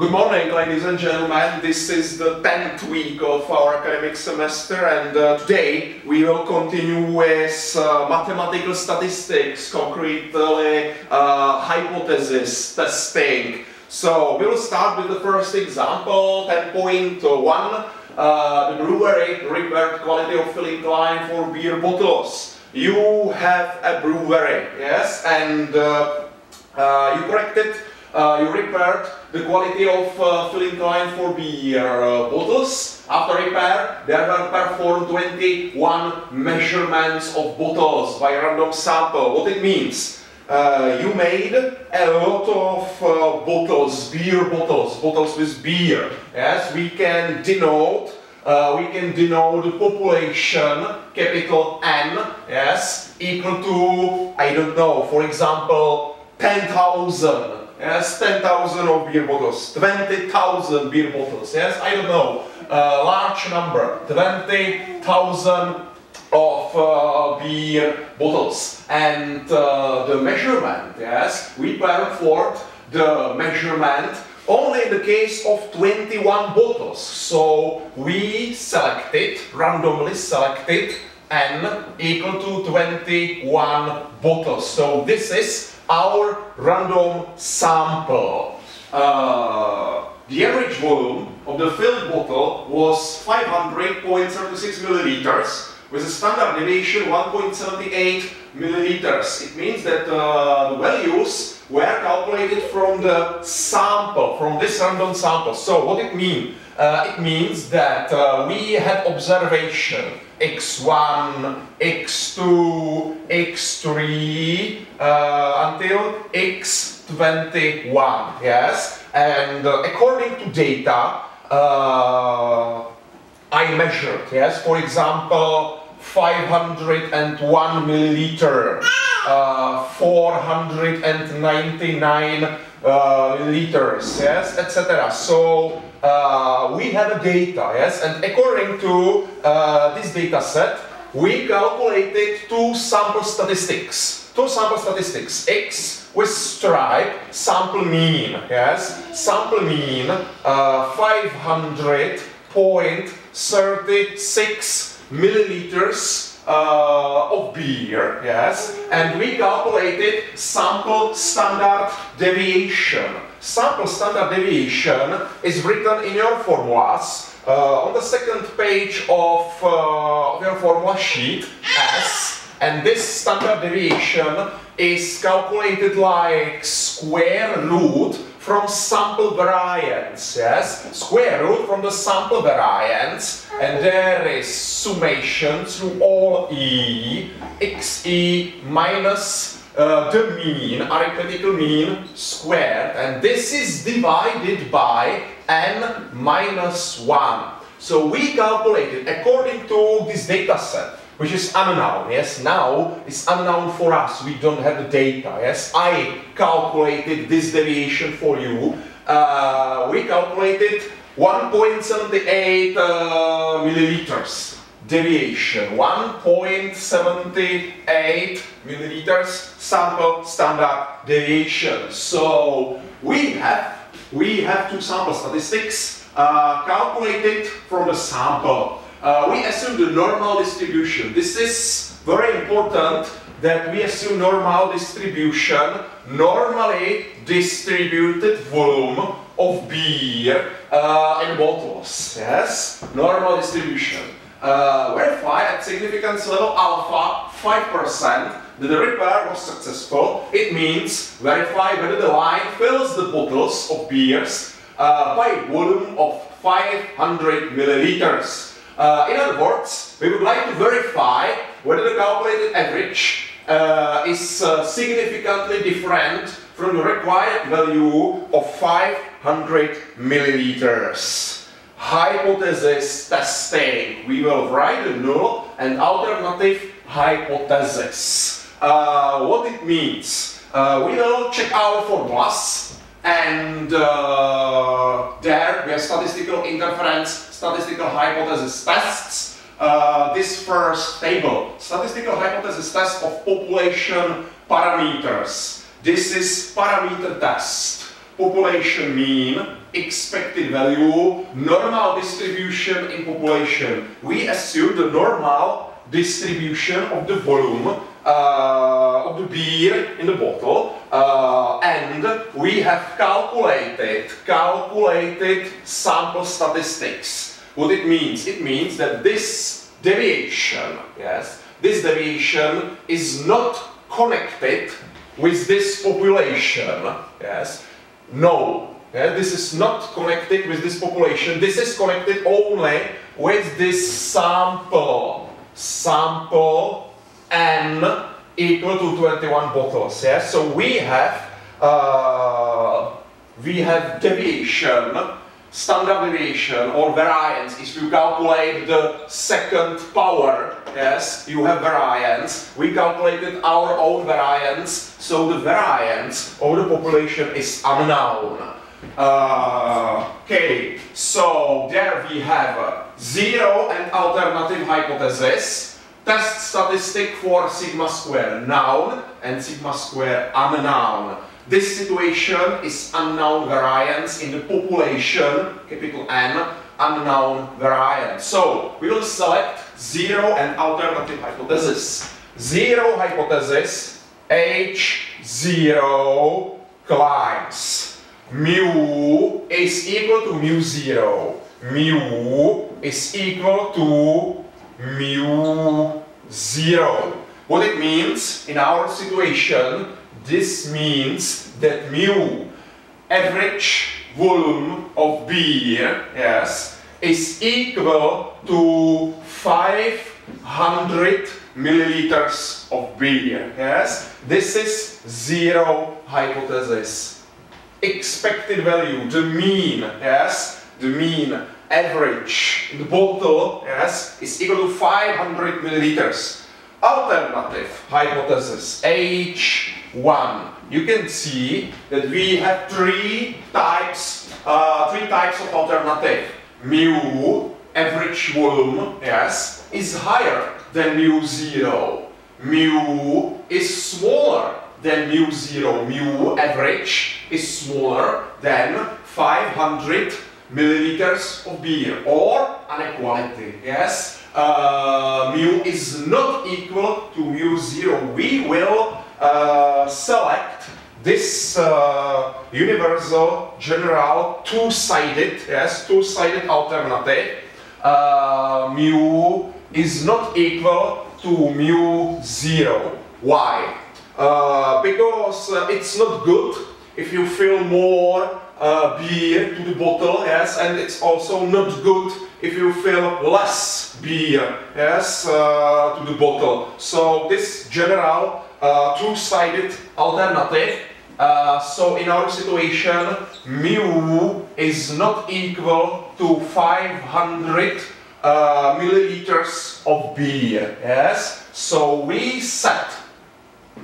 Good morning, ladies and gentlemen. This is the 10th week of our academic semester and uh, today we will continue with uh, mathematical statistics, concretely uh, hypothesis testing. So we'll start with the first example, 10.1, uh, the brewery repaired quality of filling line for beer bottles. You have a brewery, yes, and uh, uh, you corrected uh, you repaired the quality of uh, filling line for beer uh, bottles. After repair, there were performed 21 measurements of bottles by random sample. What it means? Uh, you made a lot of uh, bottles, beer bottles, bottles with beer. Yes, we can denote uh, we can denote the population, capital N, yes, equal to, I don't know, for example, 10,000 yes, 10,000 of beer bottles, 20,000 beer bottles, yes, I don't know, a large number, 20,000 of uh, beer bottles. And uh, the measurement, yes, we performed the measurement only in the case of 21 bottles. So we selected, randomly selected, n equal to 21 bottles. So this is our random sample. Uh, the average volume of the filled bottle was 500.36 milliliters with a standard deviation 1.78 milliliters. It means that uh, the values were calculated from the sample, from this random sample. So what it means? Uh, it means that uh, we had observation x1, x2, x3 uh, until x21, yes? And uh, according to data, uh, I measured, yes? For example, 501 milliliter, uh, 499 uh, liters, yes, etc. So uh, we have a data, yes, and according to uh, this data set, we calculated two sample statistics. Two sample statistics, X with stripe, sample mean, yes, sample mean uh, 500.36 milliliters uh, of beer, yes, and we calculated sample standard deviation. Sample standard deviation is written in your formulas uh, on the second page of, uh, your formula sheet, S, and this standard deviation is calculated like square root from sample variance, yes? Square root from the sample variance, and there is summation through all E, xe minus uh, the mean, arithmetical mean squared, and this is divided by n minus 1. So we calculated according to this data set, which is unknown, yes, now it's unknown for us, we don't have the data, yes, I calculated this deviation for you, uh, we calculated 1.78 uh, milliliters deviation, 1.78 milliliters sample standard deviation. So we have, we have two sample statistics uh, calculated from the sample uh, we assume the normal distribution. This is very important that we assume normal distribution, normally distributed volume of beer uh, in bottles. Yes, normal distribution. Uh, verify at significance level alpha 5% that the repair was successful. It means verify whether the line fills the bottles of beers uh, by volume of 500 milliliters. Uh, in other words, we would like to verify whether the calculated average uh, is uh, significantly different from the required value of 500 milliliters. Hypothesis testing. We will write a null and alternative hypothesis. Uh, what it means? Uh, we will check our formulas and uh, there we have statistical interference statistical hypothesis tests. Uh, this first table, statistical hypothesis test of population parameters. This is parameter test. population mean, expected value, normal distribution in population. We assume the normal distribution of the volume uh, of the beer in the bottle uh, and we have calculated calculated sample statistics. What it means? It means that this deviation, yes, this deviation is not connected with this population, yes, no, yeah, this is not connected with this population, this is connected only with this sample, sample n equal to 21 bottles, yes, so we have, uh, we have deviation standard deviation or variance. If you calculate the second power yes you have variance. We calculated our own variance so the variance of the population is unknown uh, okay so there we have a zero and alternative hypothesis test statistic for sigma square known and sigma square unknown this situation is unknown variance in the population, capital N, unknown variance. So we will select zero and alternative hypothesis. Zero hypothesis, H0 climbs. Mu is equal to mu zero. Mu is equal to mu zero. What it means in our situation, this means that mu, average volume of beer, yes, is equal to 500 milliliters of beer, yes. This is zero hypothesis. Expected value, the mean, yes, the mean average in the bottle, yes, is equal to 500 milliliters. Alternative hypothesis, H1. You can see that we have three types, uh, three types of alternative. Mu, average volume, yes, is higher than mu zero. Mu is smaller than mu zero. Mu average is smaller than 500 milliliters of beer or inequality, yes uh, mu is not equal to mu zero, we will uh, select this uh, universal general two-sided, yes, two-sided alternative. Uh, mu is not equal to mu zero. Why? Uh, because uh, it's not good if you fill more beer to the bottle, yes, and it's also not good if you fill less beer, yes, uh, to the bottle. So this general uh, two-sided alternative. Uh, so in our situation, mu is not equal to 500 uh, milliliters of beer, yes. So we set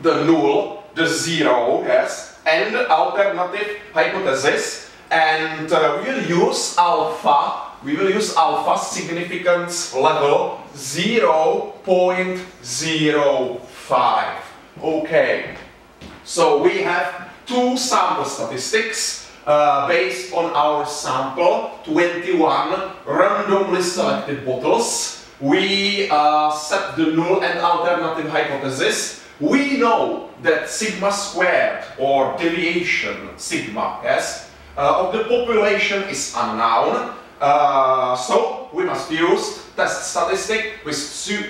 the null, the zero, yes, and alternative hypothesis, and uh, we'll use alpha we will use alpha significance level 0.05. Okay, so we have two sample statistics uh, based on our sample, 21 randomly selected bottles. We uh, set the null and alternative hypothesis. We know that sigma squared or deviation sigma, yes, uh, of the population is unknown uh, so we must use test statistic with,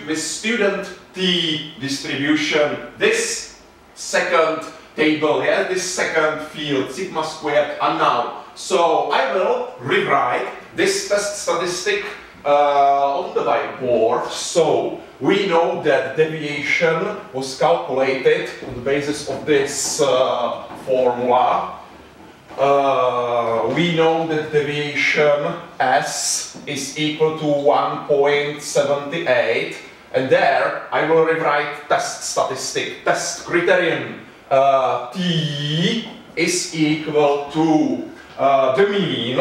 with student t distribution. This second table here, this second field, sigma squared unknown. So I will rewrite this test statistic uh, on the whiteboard. So we know that deviation was calculated on the basis of this uh, formula uh, we know that deviation S is equal to 1.78 and there I will rewrite test statistic, test criterion uh, T is equal to uh, the mean,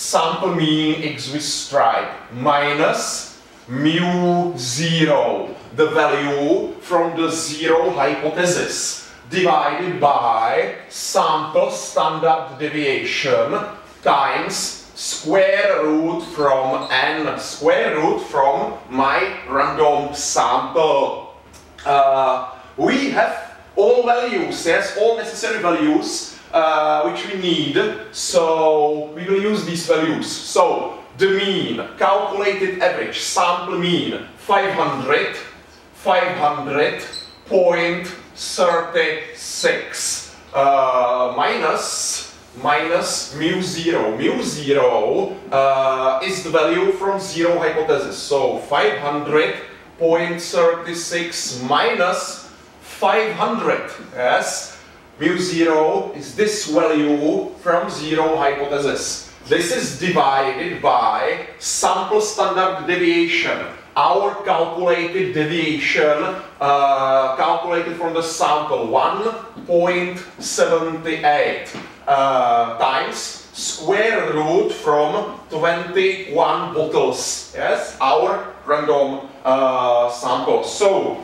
sample mean x with stripe minus mu zero, the value from the zero hypothesis. divided by sample standard deviation times square root from n, square root from my random sample. Uh, we have all values, yes, all necessary values uh, which we need, so we will use these values. So the mean, calculated average, sample mean, 500, 500.36 uh, minus minus mu zero. Mu zero uh, is the value from zero hypothesis. So 500.36 minus 500. Yes, mu zero is this value from zero hypothesis. This is divided by sample standard deviation. Our calculated deviation, uh, calculated from the sample, 1.78 uh, times square root from 21 bottles. Yes, our random uh, sample. So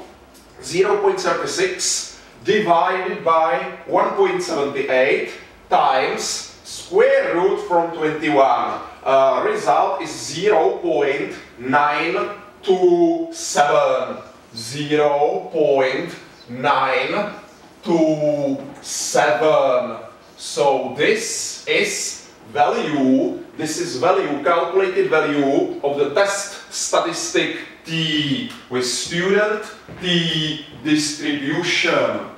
0.36 divided by 1.78 times square root from 21. Uh, result is 0 0.927. 0 0.927. So this is value, this is value, calculated value of the test statistic T with student T distribution.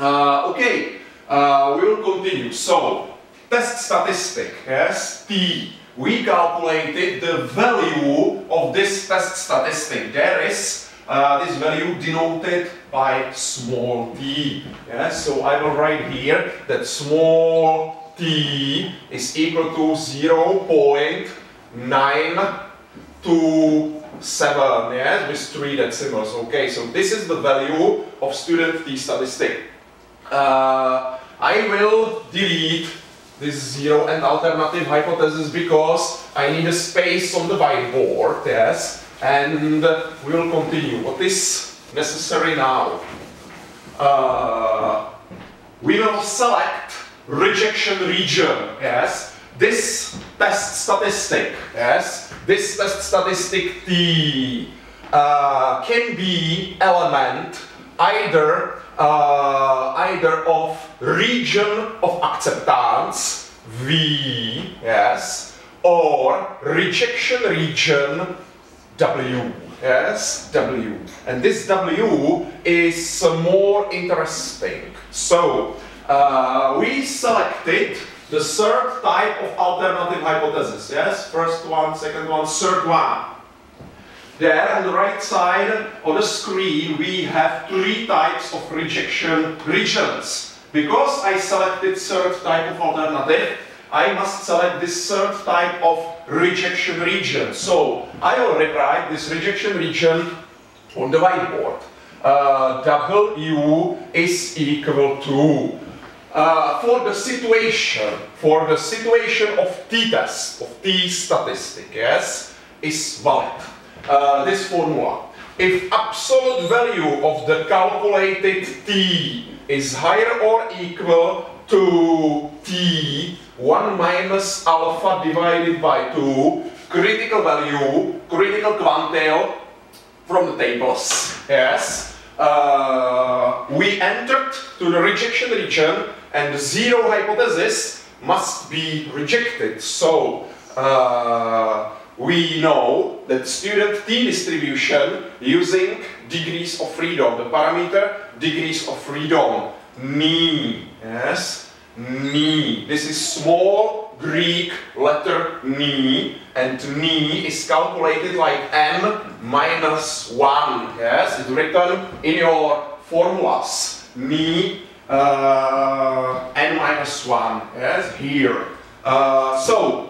Uh, okay, uh, we will continue. So, test statistic, yes, T. We calculated the value of this test statistic. There is uh, this value denoted by small t. Yes, so I will write here that small t is equal to 0 0.927, yes, with three decimals. Okay, so this is the value of student t statistic. Uh, I will delete this zero and alternative hypothesis because I need a space on the whiteboard, yes, and we will continue. What is necessary now? Uh, we will select rejection region, yes, this test statistic, yes, this test statistic T uh, can be element either uh, either of region of acceptance V, yes, or rejection region W, yes, W. And this W is more interesting. So, uh, we selected the third type of alternative hypothesis, yes, first one, second one, third one. There on the right side of the screen we have three types of rejection regions. Because I selected third type of alternative, I must select this third type of rejection region. So I will write this rejection region on the whiteboard. Uh, W is equal to uh, for the situation, for the situation of t-test, of t-statistic, yes, is valid uh, this formula. If absolute value of the calculated t is higher or equal to t 1 minus alpha divided by 2, critical value, critical quantile from the tables, yes, uh, we entered to the rejection region and the zero hypothesis must be rejected. So, uh, we know that student t distribution using degrees of freedom, the parameter degrees of freedom, ni, yes, ni. This is small Greek letter ni, and ni is calculated like n minus 1, yes, it's written in your formulas, ni uh, n minus 1, yes, here. Uh, so,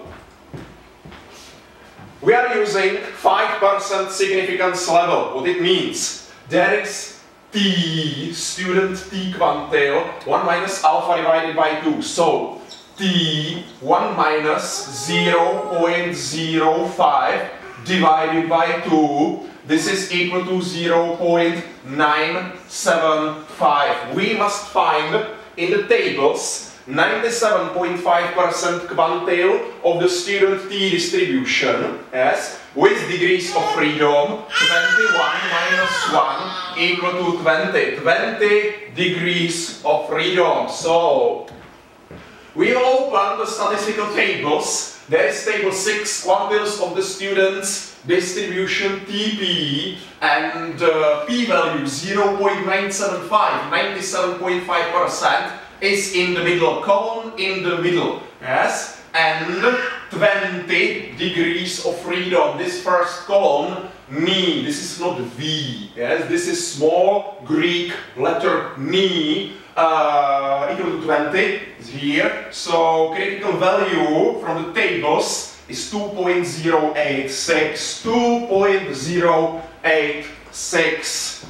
we are using 5% significance level. What it means? There is t, student t quantile, 1 minus alpha divided by 2. So, t 1 minus 0.05 divided by 2 this is equal to 0.975. We must find in the tables 97.5% quantile of the student T distribution, yes, with degrees of freedom, 21 minus 1 equal to 20. 20 degrees of freedom. So, we open the statistical tables. There is table 6, quantiles of the students distribution TP and uh, p-value 0.975, 97.5% is in the middle, column in the middle, yes? And 20 degrees of freedom, this first column, ni, this is not V, yes? This is small Greek letter ni, uh, equal to 20, is here. So critical value from the tables is 2.086, 2.086,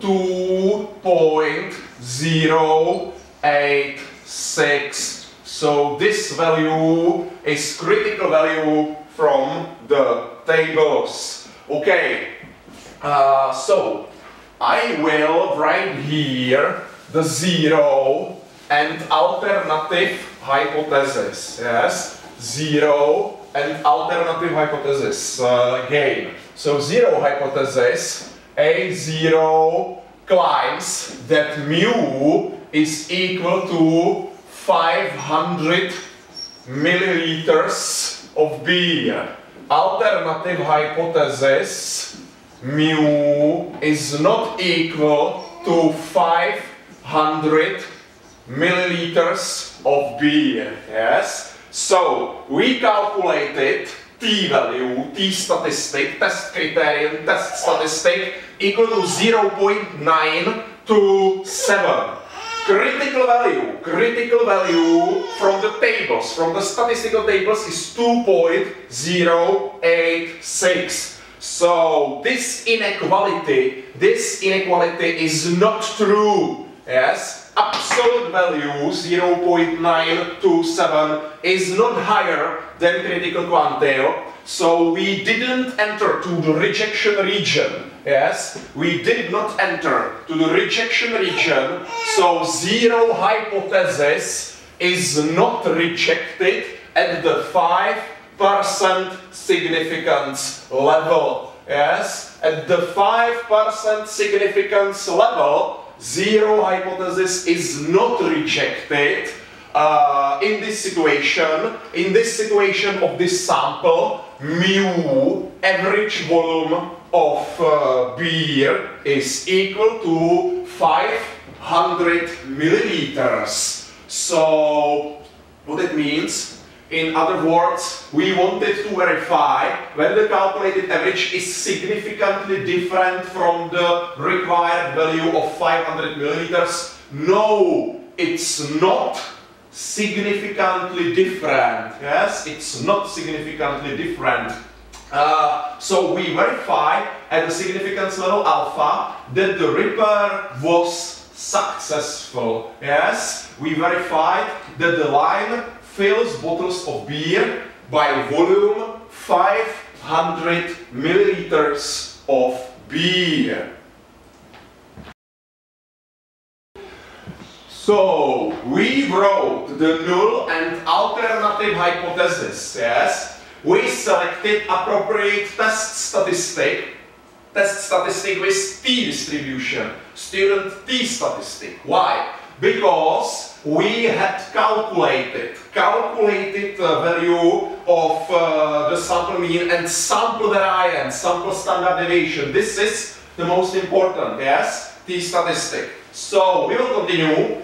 2.0 8, 6. So this value is critical value from the tables. Okay, uh, so I will write here the zero and alternative hypothesis. Yes, zero and alternative hypothesis uh, again. So zero hypothesis, A0 claims that mu is equal to 500 milliliters of beer. Alternative hypothesis, mu is not equal to 500 milliliters of beer. Yes? So, we calculated t value, t statistic, test criterion, test statistic equal to 0.927 critical value, critical value from the tables, from the statistical tables is 2.086. So this inequality, this inequality is not true. Yes, absolute value 0.927 is not higher than critical quantile. So we didn't enter to the rejection region. Yes, we did not enter to the rejection region, so zero hypothesis is not rejected at the 5% significance level. Yes, at the 5% significance level, zero hypothesis is not rejected uh, in this situation, in this situation of this sample, mu, average volume of uh, beer is equal to 500 milliliters. So, what it means, in other words, we wanted to verify whether the calculated average is significantly different from the required value of 500 milliliters. No, it's not significantly different. Yes, it's not significantly different. Uh, so we verify at the significance level alpha that the ripper was successful. Yes, we verified that the line fills bottles of beer by volume 500 milliliters of beer. So, we wrote the null and alternative hypothesis, yes? we selected appropriate test statistic, test statistic with t distribution, student t statistic. Why? Because we had calculated, calculated the value of uh, the sample mean and sample variance, sample standard deviation. This is the most important, yes, t statistic. So we will continue,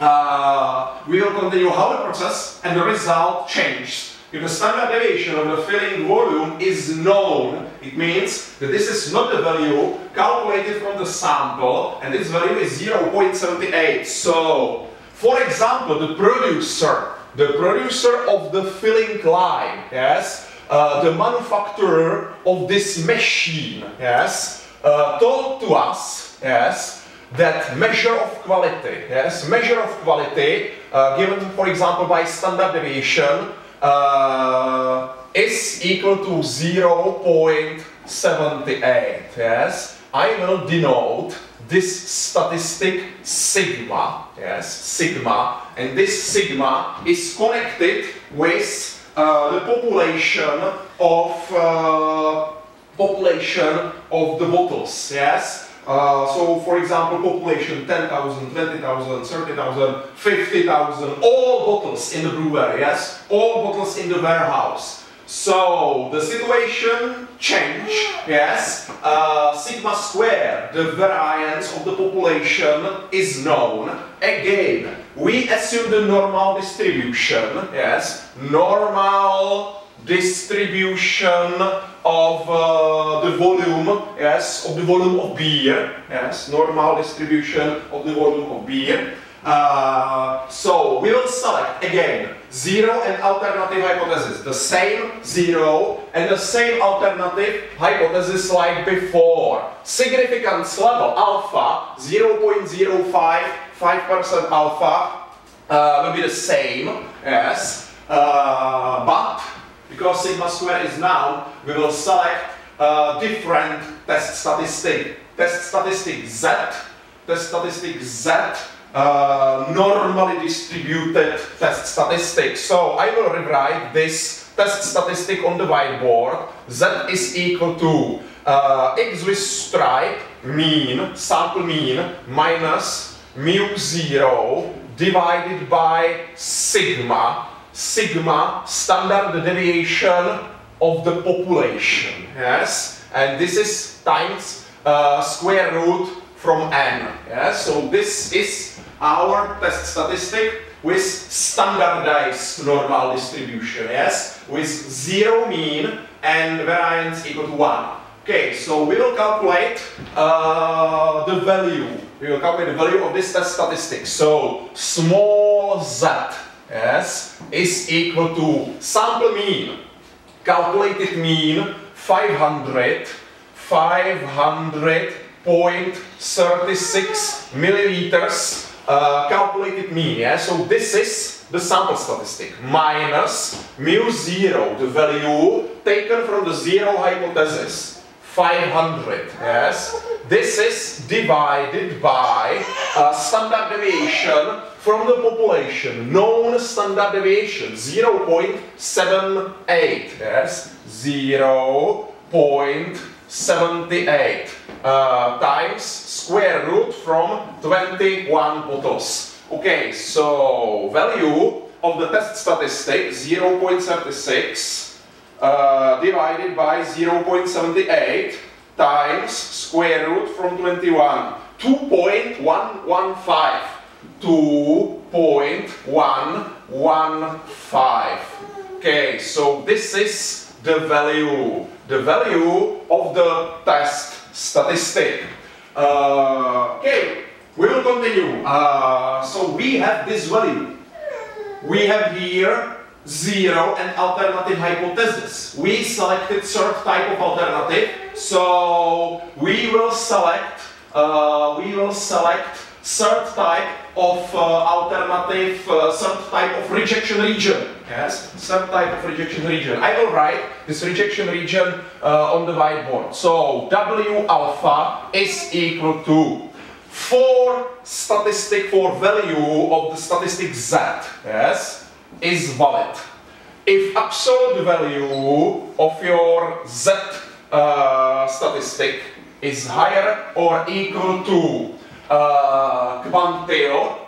uh, we will continue how the process and the result changed if the standard deviation of the filling volume is known, it means that this is not the value calculated from the sample, and this value is 0.78. So, for example, the producer, the producer of the filling line, yes, uh, the manufacturer of this machine, yes, uh, told to us, yes, that measure of quality, yes, measure of quality uh, given, for example, by standard deviation uh, is equal to 0.78, yes, I will denote this statistic sigma, yes, sigma, and this sigma is connected with uh, the population of uh, population of the bottles, yes. Uh, so, for example, population 10,000, 20,000, 30,000, 50,000, all bottles in the brewery, yes, all bottles in the warehouse. So the situation change, yes, uh, sigma square, the variance of the population is known. Again, we assume the normal distribution, yes, normal distribution of uh, the volume, yes, of the volume of beer, yes, normal distribution of the volume of beer. Uh, so we will select again zero and alternative hypothesis, the same zero and the same alternative hypothesis like before. Significance level alpha 0.05, 5% alpha uh, will be the same, yes, uh, but because sigma square is now, we will select a different test statistic. Test statistic Z, test statistic Z uh, normally distributed test statistic. So I will rewrite this test statistic on the whiteboard. Z is equal to uh, x with stripe mean, sample mean, minus mu zero divided by sigma, sigma standard deviation of the population, yes? And this is times uh, square root from n, yes? So this is our test statistic with standardized normal distribution, yes, with zero mean and variance equal to 1. Okay, so we will calculate uh, the value. We will calculate the value of this test statistic. So small z, yes, is equal to sample mean, calculated mean 500, 500, 500.36 milliliters uh, calculated mean, yeah? So this is the sample statistic minus mu zero, the value taken from the zero hypothesis, 500, yes? This is divided by uh, standard deviation from the population, known standard deviation, 0.78, yes? 0.78 uh, times square root from 21 bottles. Okay, so value of the test statistic 0.36 uh, divided by 0.78 times square root from 21 2.115 2.115 okay so this is the value the value of the test statistic. Uh, okay, we will continue. Uh, so we have this value. We have here zero and alternative hypothesis. We selected third type of alternative, so we will select uh, we will select third type of uh, alternative, uh, third type of rejection region. Yes, third type of rejection region. I will write this rejection region uh, on the whiteboard. So W alpha is equal to for statistic for value of the statistic Z, yes, is valid. If absolute value of your Z uh, statistic is higher or equal to uh, quantile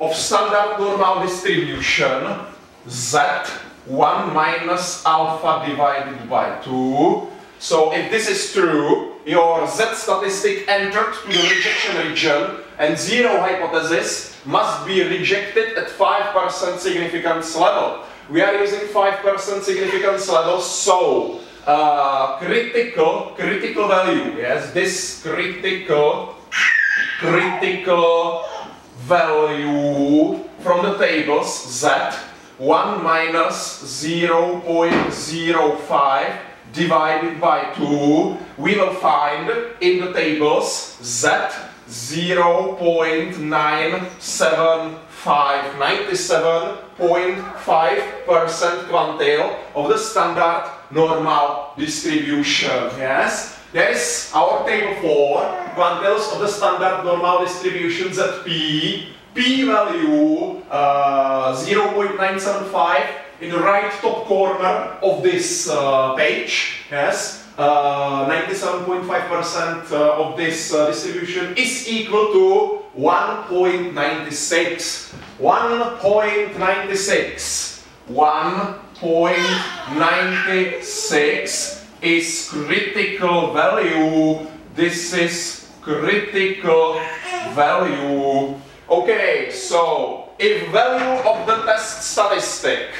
of standard normal distribution z1 minus alpha divided by 2. So if this is true, your z statistic entered to the rejection region and zero hypothesis must be rejected at 5% significance level. We are using 5% significance level, so uh, critical, critical value, yes, this critical critical value from the tables z 1 minus 0.05 divided by 2 we will find in the tables z 0.975 97.5% quantile of the standard normal distribution. Yes, there is our table for quantiles of the standard normal distributions at P. P value uh, 0.975 in the right top corner of this uh, page. Yes, 97.5% uh, uh, of this uh, distribution is equal to 1.96. 1.96. 1.96 is critical value. This is critical value. Okay, so if value of the test statistic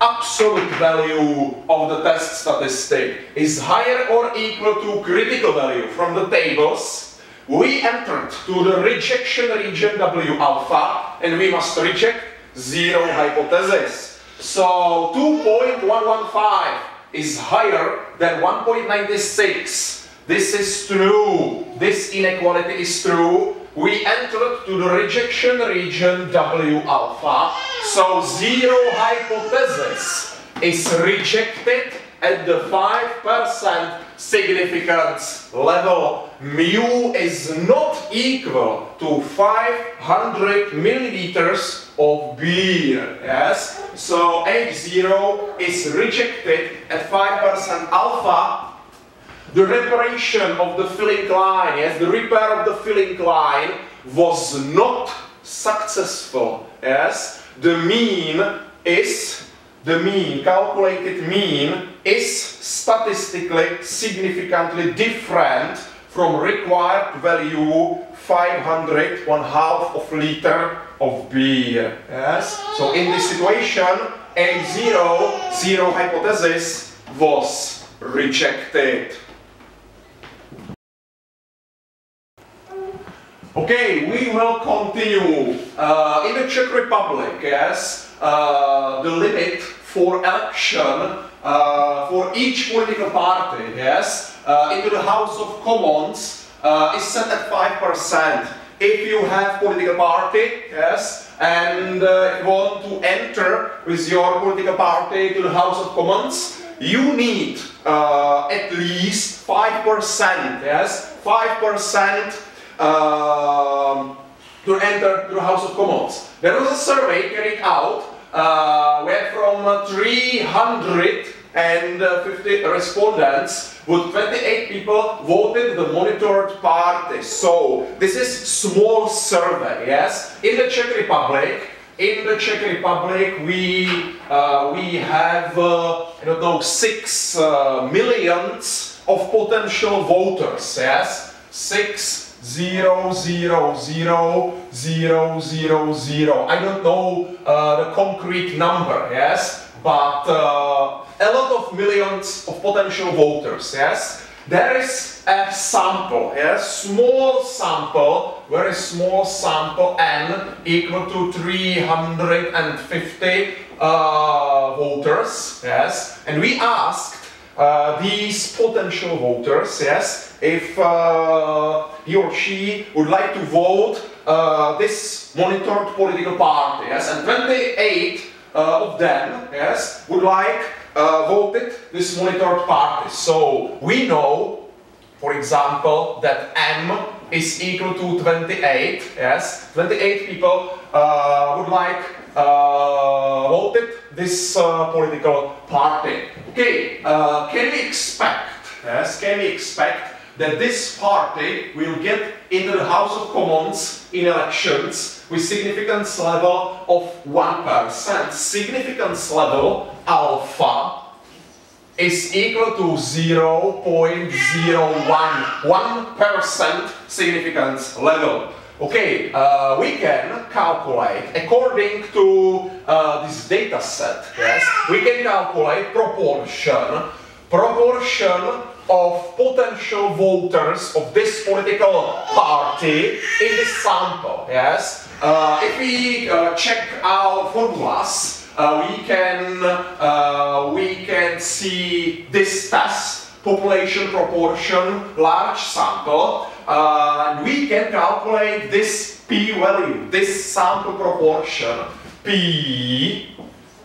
absolute value of the test statistic is higher or equal to critical value from the tables, we entered to the rejection region W alpha and we must reject zero hypothesis. So 2.115 is higher than 1.96. This is true. This inequality is true we entered to the rejection region W alpha. So zero hypothesis is rejected at the 5% significance level. Mu is not equal to 500 milliliters of beer. Yes? So H0 is rejected at 5% alpha the reparation of the filling line, yes, the repair of the filling line was not successful, yes. The mean is, the mean, calculated mean is statistically significantly different from required value 500, one half of liter of beer, yes. So in this situation, A0, zero hypothesis was rejected. Okay, we will continue. Uh, in the Czech Republic, yes, uh, the limit for election uh, for each political party, yes, uh, into the House of Commons uh, is set at 5%. If you have political party, yes, and uh, want to enter with your political party to the House of Commons, you need at least 5%, yes, 5% um, to enter to the House of Commons. There was a survey carried out uh, where from 350 respondents, with 28 people voted the monitored party. So this is small survey, yes? In the Czech Republic, in the Czech Republic, we uh, we have uh, I don't know six uh, millions of potential voters. Yes, six zero zero zero zero zero zero. I don't know uh, the concrete number, yes, but uh, a lot of millions of potential voters, yes. There is a sample, yes, small sample, very small sample n equal to 350 uh, voters, yes, and we asked uh, these potential voters, yes, if uh, he or she would like to vote uh, this monitored political party, yes, and 28 uh, of them, yes, would like uh, voted this monitored party. So we know, for example, that M is equal to 28, yes, 28 people uh, would like uh, voted this uh, political party. Okay, uh, can we expect, yes, can we expect that this party will get into the House of Commons in elections with significance level of 1%. Significance level alpha is equal to 0.01, 1% significance level. Okay, uh, we can calculate according to uh, this data set, yes, we can calculate proportion, proportion of potential voters of this political party in this sample, yes. Uh, if we uh, check our formulas, uh, we can uh, we can see this test population proportion, large sample, uh, and we can calculate this p-value, this sample proportion. P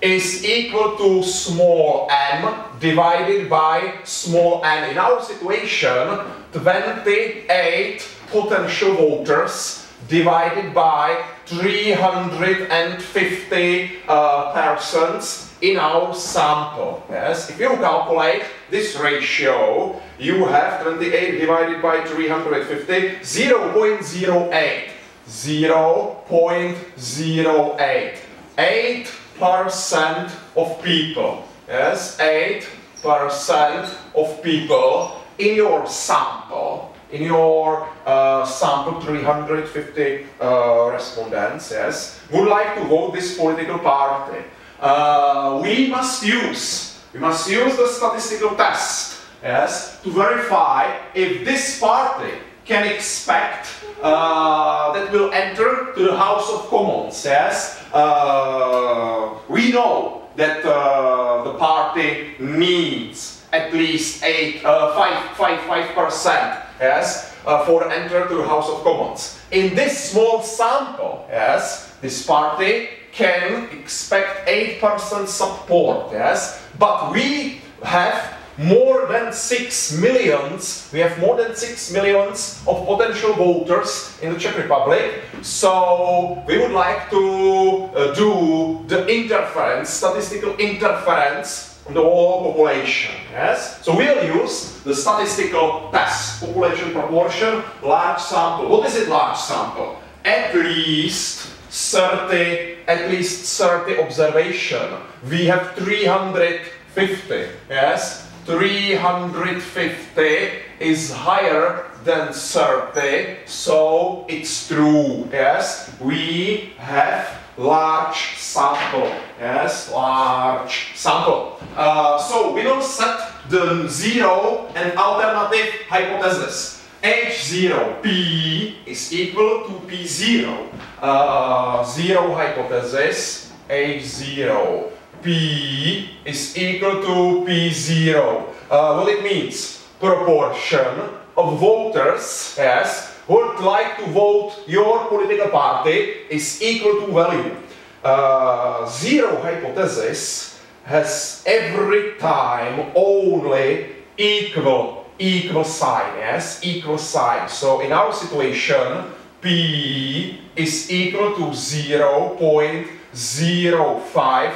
is equal to small m divided by small n. In our situation, 28 potential voters divided by 350 uh, persons in our sample. Yes, if you calculate this ratio, you have 28 divided by 350, 0 0.08. 0 0.08. 8% of people. Yes, 8% of people in your sample in your uh, sample 350 uh, respondents, yes, would like to vote this political party. Uh, we must use, we must use the statistical test, yes, to verify if this party can expect uh, that will enter to the House of Commons, yes. Uh, we know that uh, the party needs at least eight, five, five, five percent yes, uh, for enter to the House of Commons. In this small sample, yes, this party can expect 8% support, yes, but we have more than 6 millions, we have more than 6 millions of potential voters in the Czech Republic, so we would like to uh, do the interference, statistical interference on the whole population. Yes? So we'll use the statistical test, population proportion, large sample. What is it large sample? At least 30, at least 30 observation. We have 350. Yes? 350 is higher than 30, so it's true. Yes? We have large sample. Yes, large sample. Uh, so we will set the zero and alternative hypothesis. H0 P is equal to P0. Uh, zero hypothesis H0 P is equal to P0. Uh, what it means? Proportion of voters, yes, would like to vote your political party is equal to value. Uh, zero hypothesis has every time only equal equal sign, yes, equal sign. So in our situation, P is equal to 0 0.05,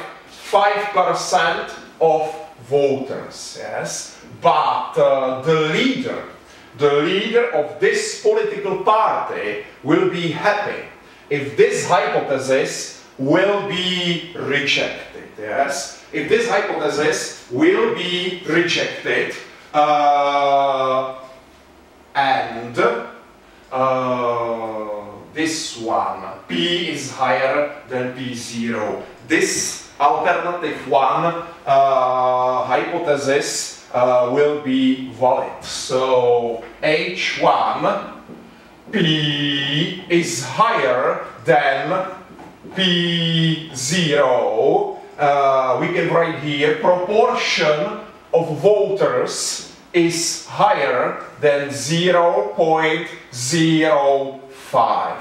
5% of voters, yes. But uh, the leader the leader of this political party will be happy if this hypothesis will be rejected. Yes? If this hypothesis will be rejected uh, and uh, this one, P is higher than P0. This alternative one uh, hypothesis uh, will be valid. So H1 P is higher than P0. Uh, we can write here proportion of voters is higher than 0.05.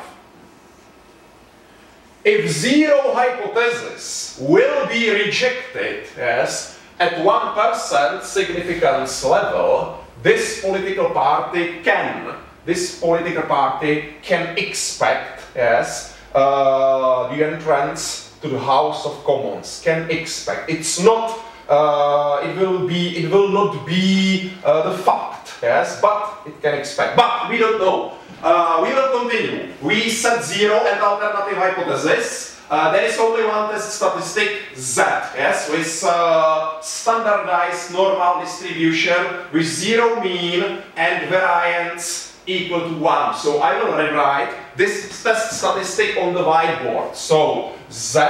If zero hypothesis will be rejected, yes, at 1% significance level, this political party can, this political party can expect, yes, uh, the entrance to the House of Commons, can expect. It's not, uh, it will be, it will not be uh, the fact, yes, but it can expect. But we don't know. Uh, we will continue. We set zero and alternative hypothesis. Uh, there is only one test statistic, Z, yes, with uh, standardized normal distribution with zero mean and variance equal to 1. So I will rewrite this test statistic on the whiteboard. So Z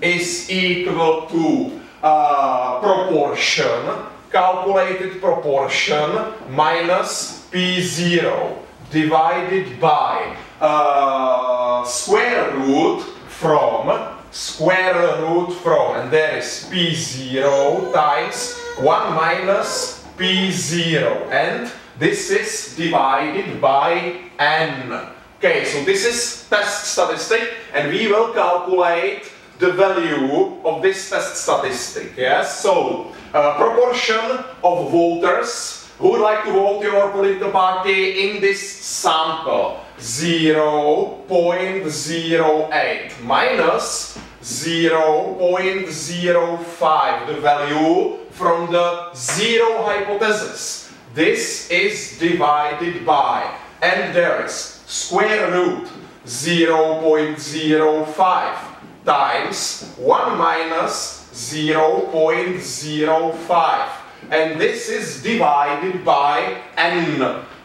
is equal to uh, proportion, calculated proportion minus P0 divided by uh, square root from square root from, and there is p0 times 1 minus P0 and this is divided by n. Okay, so this is test statistic and we will calculate the value of this test statistic. Yes, so uh, proportion of voters who would like to vote your political party in this sample 0.08 minus 0.05 the value from the zero hypothesis. This is divided by and there is square root 0.05 times 1 minus 0.05 and this is divided by n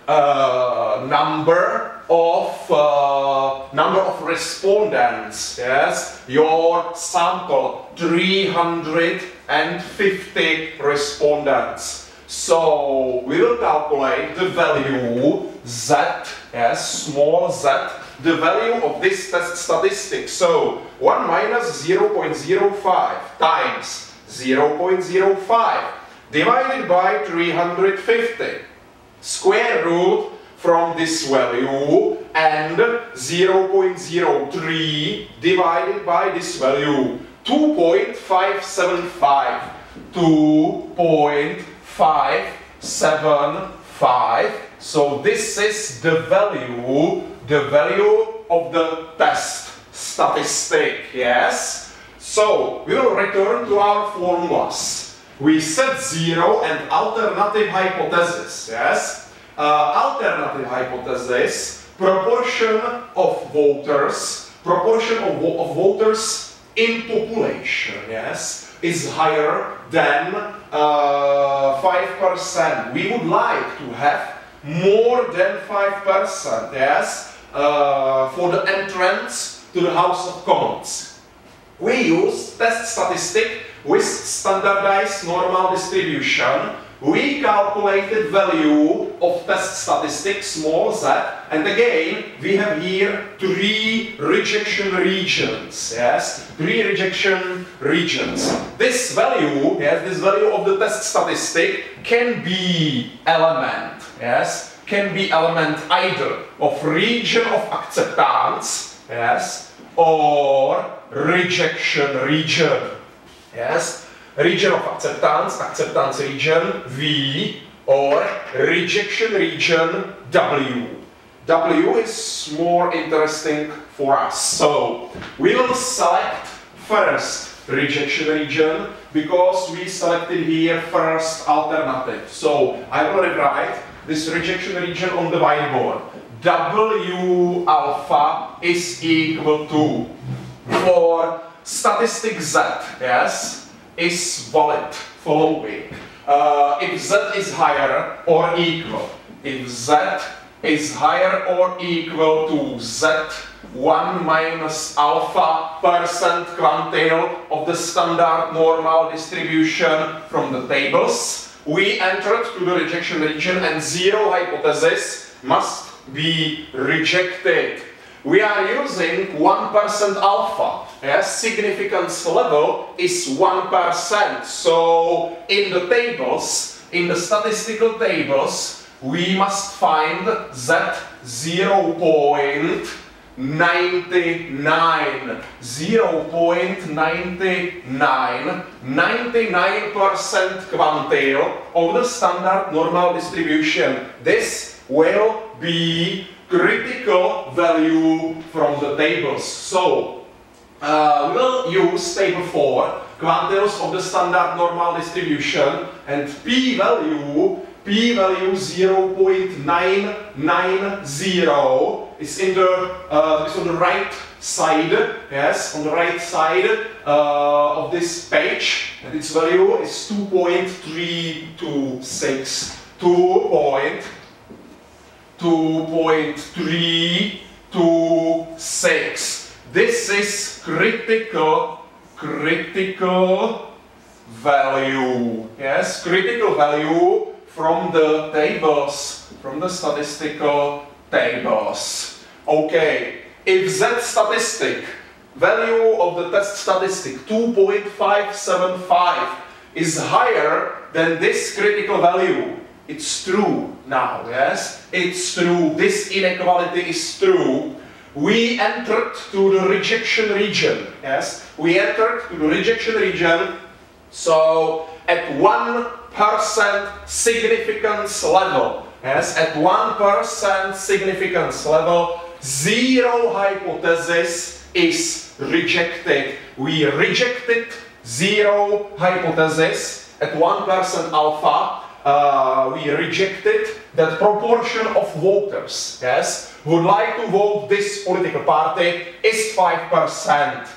uh, number of uh, number of respondents. Yes? Your sample 350 respondents. So we will calculate the value z yes small z the value of this test statistic. So 1 minus 0.05 times 0.05 divided by 350 square root from this value and 0.03 divided by this value 2.575 2.575 so this is the value the value of the test statistic yes? So we will return to our formulas we set zero and alternative hypothesis, yes? Uh, alternative hypothesis, proportion of voters, proportion of, vo of voters in population, yes, is higher than 5%. Uh, we would like to have more than 5%, yes, uh, for the entrance to the House of Commons. We use test statistic with standardized normal distribution, we calculated value of test statistics small z and again we have here three rejection regions yes? Three rejection regions. This value yes this value of the test statistic can be element yes? Can be element either of region of acceptance yes? Or rejection region Yes? Region of acceptance, acceptance region V, or rejection region W. W is more interesting for us. So, we will select first rejection region because we selected here first alternative. So, I will write this rejection region on the whiteboard. W alpha is equal to for statistic z, yes, is valid following. Uh, if z is higher or equal, if z is higher or equal to z 1 minus alpha percent quantile of the standard normal distribution from the tables, we entered to the rejection region and zero hypothesis must be rejected we are using 1% alpha. Yes, significance level is 1%. So in the tables, in the statistical tables, we must find Z 0.99. 0.99 99% quantile of the standard normal distribution. This will be critical value from the tables. So, uh, we'll use table 4, quantiles of the standard normal distribution, and p-value, p-value 0.990 is in the, uh, is on the right side, yes, on the right side uh, of this page, and its value is 2.326, 2. 2.326. This is critical, critical value. Yes, critical value from the tables, from the statistical tables. Okay, if Z statistic, value of the test statistic 2.575 is higher than this critical value, it's true now, yes? It's true, this inequality is true. We entered to the rejection region, yes? We entered to the rejection region, so at 1% significance level, yes? At 1% significance level, zero hypothesis is rejected. We rejected zero hypothesis at 1% alpha. Uh, we rejected that proportion of voters, yes, would like to vote this political party is 5%.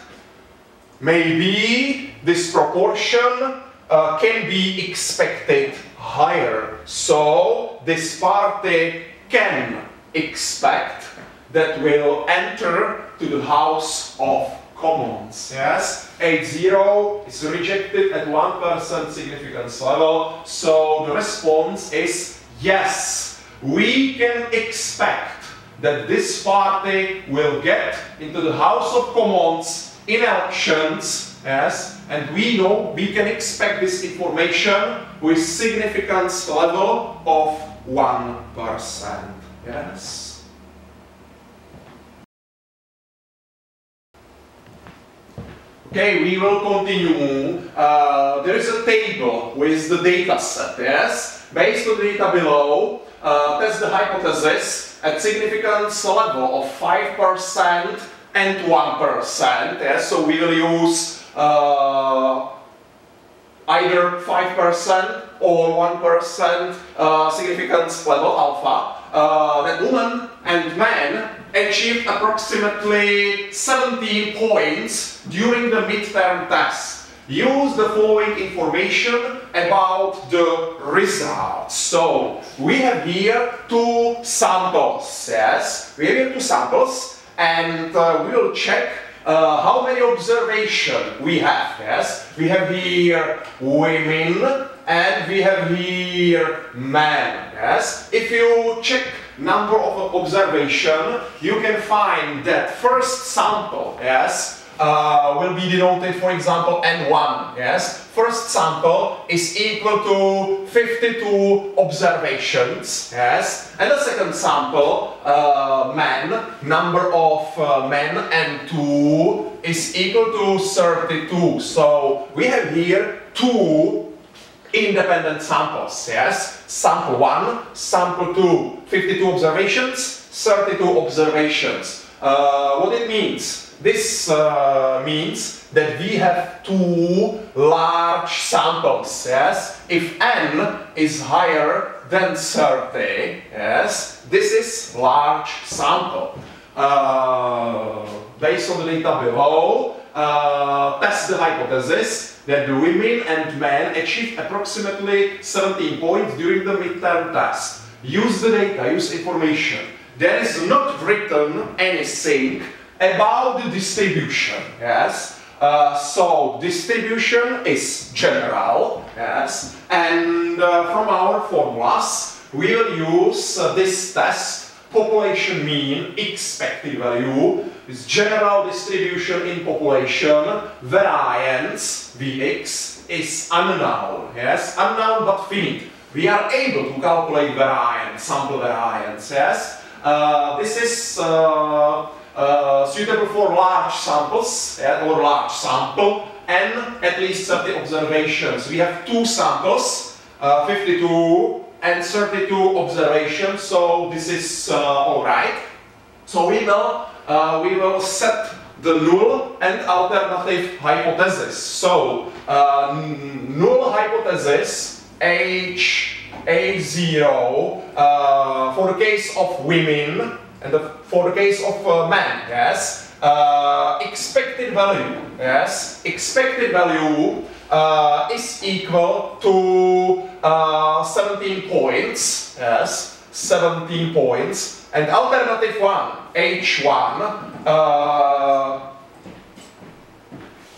Maybe this proportion uh, can be expected higher. So this party can expect that will enter to the House of Commons. Yes, H0 is rejected at 1% significance level. So the response is yes, we can expect that this party will get into the House of Commons in elections, yes, and we know we can expect this information with significance level of 1%, yes. Okay, we will continue. Uh, there is a table with the data set, yes? Based on the data below, uh, test the hypothesis at significance level of 5% and 1%, yes? So we will use uh, either 5% or 1% uh, significance level alpha. Uh, that woman and man achieved approximately 17 points during the midterm test. Use the following information about the results. So, we have here two samples, yes? We have here two samples and uh, we will check uh, how many observations we have, yes? We have here women and we have here men, yes? If you check number of observation, you can find that first sample, yes, uh, will be denoted, for example, N1, yes? First sample is equal to 52 observations, yes? And the second sample, uh, men, number of uh, men N2 is equal to 32. So we have here two independent samples, yes? Sample 1, sample 2, 52 observations, 32 observations. Uh, what it means? This uh, means that we have two large samples, yes? If n is higher than 30, yes, this is large sample. Uh, based on the data below, uh, test the hypothesis that the women and men achieved approximately 17 points during the midterm test. Use the data, use information. There is not written anything about the distribution, yes? Uh, so distribution is general, yes, and uh, from our formulas we will use uh, this test population mean expected value is general distribution in population variance Vx is unknown, yes, unknown but finite. We are able to calculate variance, sample variance, yes. Uh, this is uh, uh, suitable for large samples yeah, or large sample and at least 30 observations. We have two samples, uh, 52 and 32 observations, so this is uh, alright. So we will, uh, we will set the null and alternative hypothesis. So null hypothesis H A0 uh, for the case of women and the, for the case of uh, men, yes, uh, expected value, yes, expected value uh, is equal to uh, 17 points, yes, 17 points, and alternative one, H1, uh,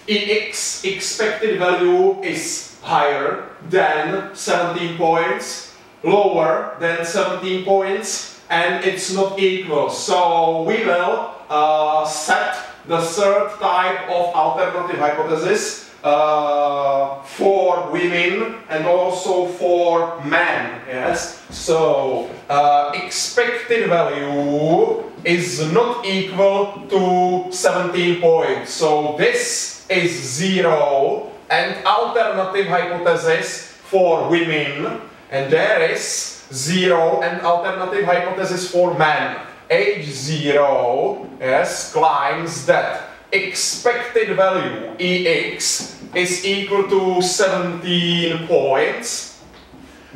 EX expected value is higher than 17 points, lower than 17 points, and it's not equal. So we will uh, set the third type of alternative hypothesis uh, for women and also for men. Yes. So uh, expected value is not equal to 17 points. So this is zero and alternative hypothesis for women. And there is zero and alternative hypothesis for men. H0 yes, claims that expected value EX is equal to 17 points.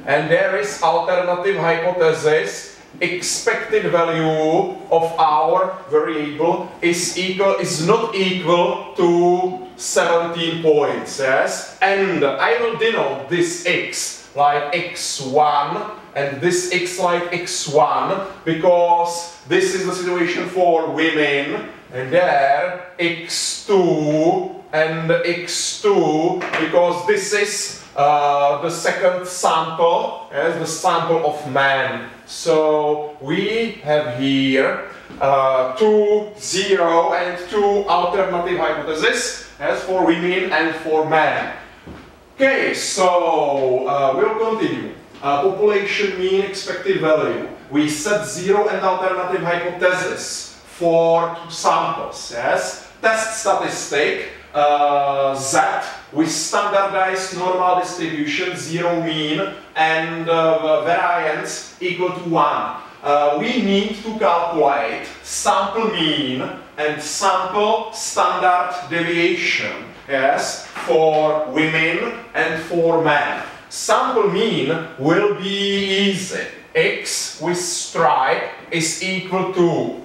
And there is alternative hypothesis expected value of our variable is equal is not equal to 17 points yes? And I will denote this x like x1 and this x like x1 because this is the situation for women. And there x2 and x2 because this is uh, the second sample as the sample of man. So we have here uh, two zero and two alternative hypotheses as for women and for men. Okay, so uh, we'll continue. Uh, population mean expected value. We set zero and alternative hypothesis for two samples. Yes, test statistic uh, Z with standardized normal distribution, zero mean, and uh, variance equal to 1. Uh, we need to calculate sample mean and sample standard deviation, yes, for women and for men. Sample mean will be easy. X with stripe is equal to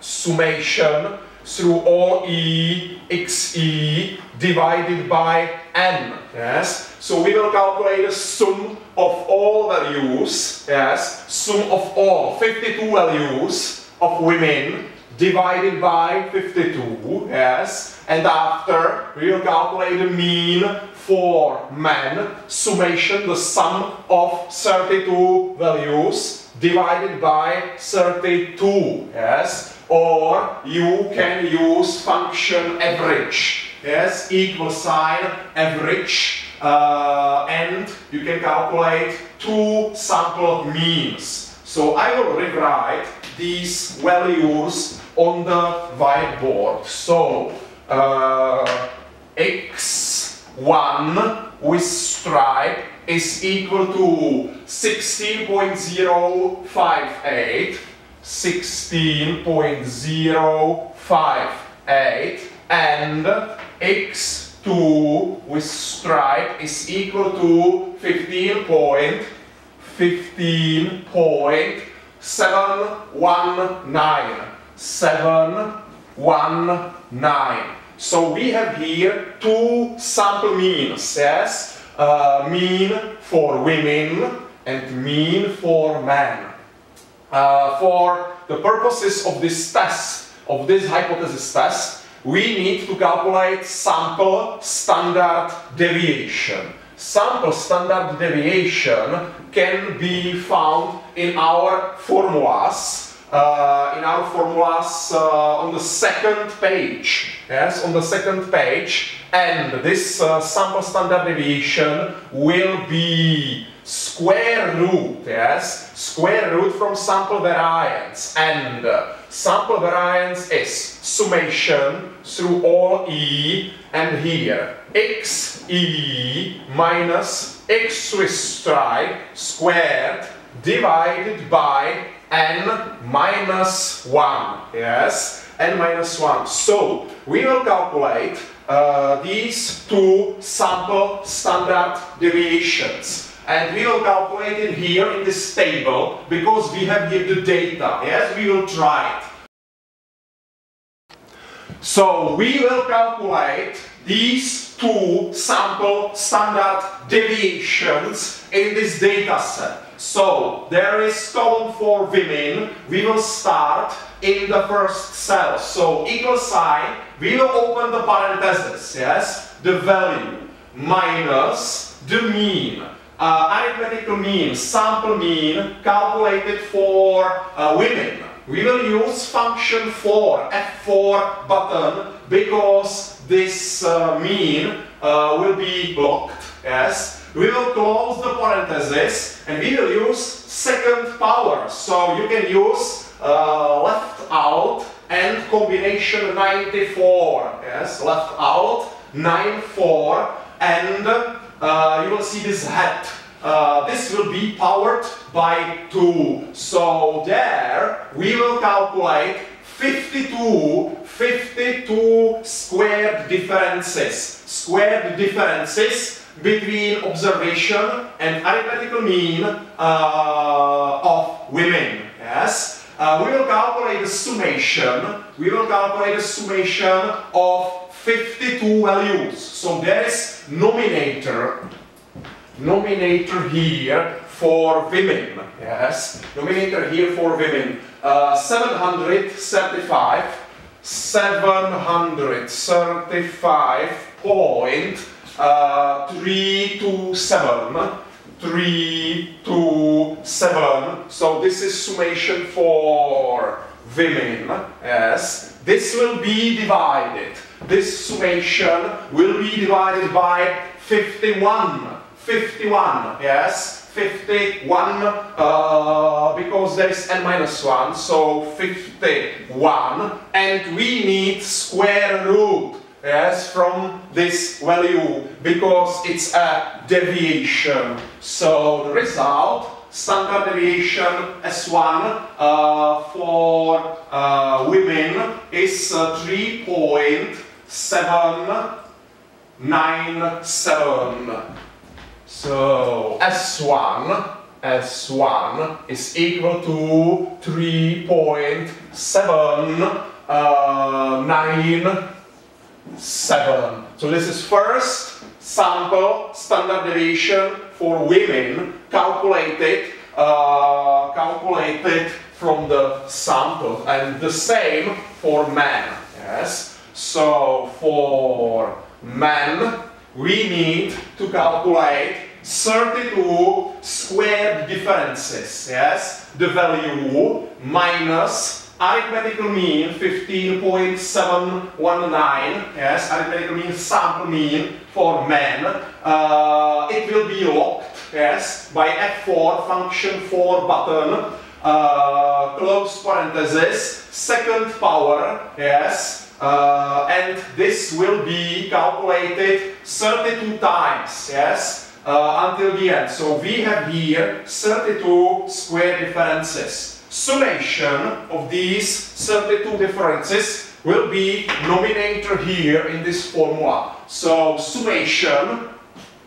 summation through all E, XE divided by N. Yes? So we will calculate the sum of all values, yes, sum of all 52 values of women divided by 52, yes, and after we will calculate the mean for men, summation, the sum of 32 values divided by 32, yes, or you can use function average. Yes, equal sign average uh, and you can calculate two sample means. So I will rewrite these values on the whiteboard. So uh, x1 with stripe is equal to 16.058 16.058 and x2 with stripe is equal to 15 point 15 point 719 719 so we have here two sample means yes? Uh, mean for women and mean for men uh, for the purposes of this test, of this hypothesis test, we need to calculate sample standard deviation. Sample standard deviation can be found in our formulas, uh, in our formulas uh, on the second page. Yes, on the second page, and this uh, sample standard deviation will be square root, yes, square root from sample variance. And uh, sample variance is summation through all e and here. X e minus x with stripe squared divided by n minus 1, yes, n minus 1. So we will calculate uh, these two sample standard deviations and we will calculate it here in this table because we have here the data. Yes, we will try it. So we will calculate these two sample standard deviations in this data set. So there is column for women. We will start in the first cell. So equal sign, we will open the parenthesis, yes, the value minus the mean uh, arithmetical mean, sample mean, calculated for uh, women. We will use function 4, F4 button, because this uh, mean uh, will be blocked, yes. We will close the parenthesis and we will use second power. So you can use uh, left Alt and combination 94, yes, left Alt, 9, 4, and uh, you will see this hat. Uh, this will be powered by 2. So there we will calculate 52, 52 squared differences. Squared differences between observation and arithmetical mean uh, of women. Yes. Uh, we will calculate the summation. We will calculate the summation of 52 values. So there is nominator, nominator here for women. Yes, nominator here for women. Uh, 735, 735 point uh, 327 3 to 7. So this is summation for women. Yes. This will be divided. This summation will be divided by 51. 51. Yes. 51 uh, because there is n minus 1 so 51 and we need square root yes, from this value because it's a deviation. So the result, standard deviation S1 uh, for uh, women is uh, 3.797. So S1 S1 is equal to 3.799 uh, 7. So this is first sample standard deviation for women calculated, uh, calculated from the sample and the same for men. Yes. So for men we need to calculate 32 squared differences. Yes. The value minus arithmetical mean 15.719 yes arithmetical mean sample mean for men uh, it will be locked yes by f4 function 4 button uh, close parenthesis second power yes uh, and this will be calculated 32 times yes uh, until the end so we have here 32 square differences summation of these 32 differences will be nominator here in this formula. So summation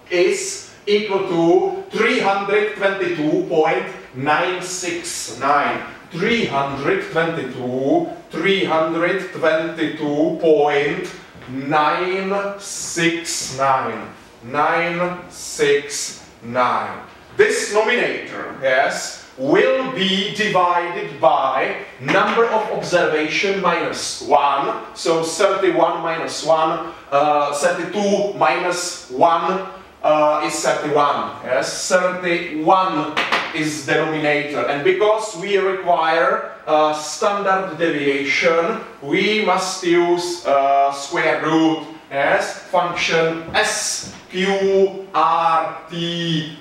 is equal to 322.969. 322, 322.969. 969. This nominator, yes, will be divided by number of observation minus 1. So 31 minus 1, uh, 32 minus 1 uh, is 31. Yes, 31 is denominator. And because we require uh, standard deviation, we must use uh, square root as function sqrt,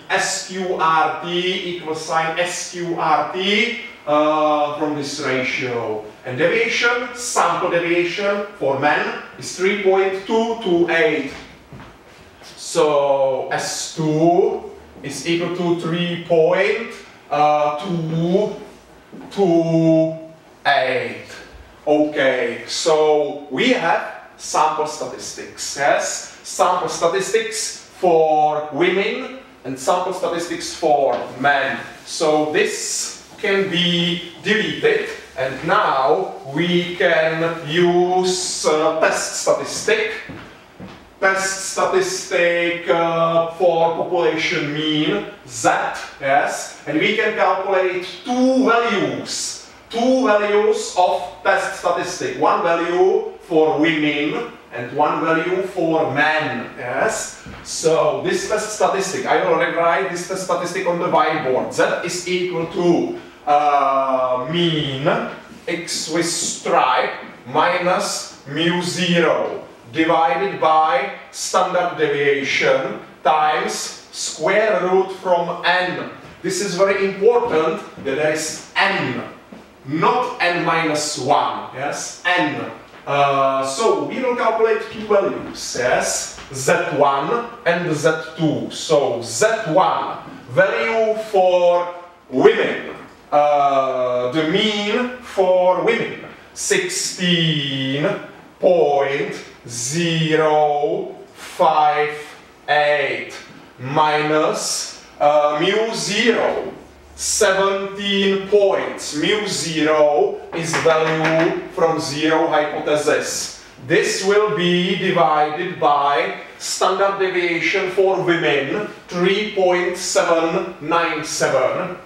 sqrt equals sign sqrt uh, from this ratio. And deviation, sample deviation for men is 3.228. So S2 is equal to 3.228. Okay, so we have sample statistics. Yes, sample statistics for women and sample statistics for men. So this can be deleted and now we can use uh, test statistic test statistic uh, for population mean Z, yes, and we can calculate two values, two values of test statistic. One value for women and one value for men. Yes? So this test statistic, I will write this test statistic on the whiteboard. Z is equal to uh, mean x with stripe minus mu zero divided by standard deviation times square root from n. This is very important that there is n, not n minus 1, yes, n. Uh, so we will calculate two values, yes, z1 and z2. So z1, value for women, uh, the mean for women, 16.058 minus uh, mu 0 17 points. Mu 0 is value from zero hypothesis. This will be divided by standard deviation for women 3.797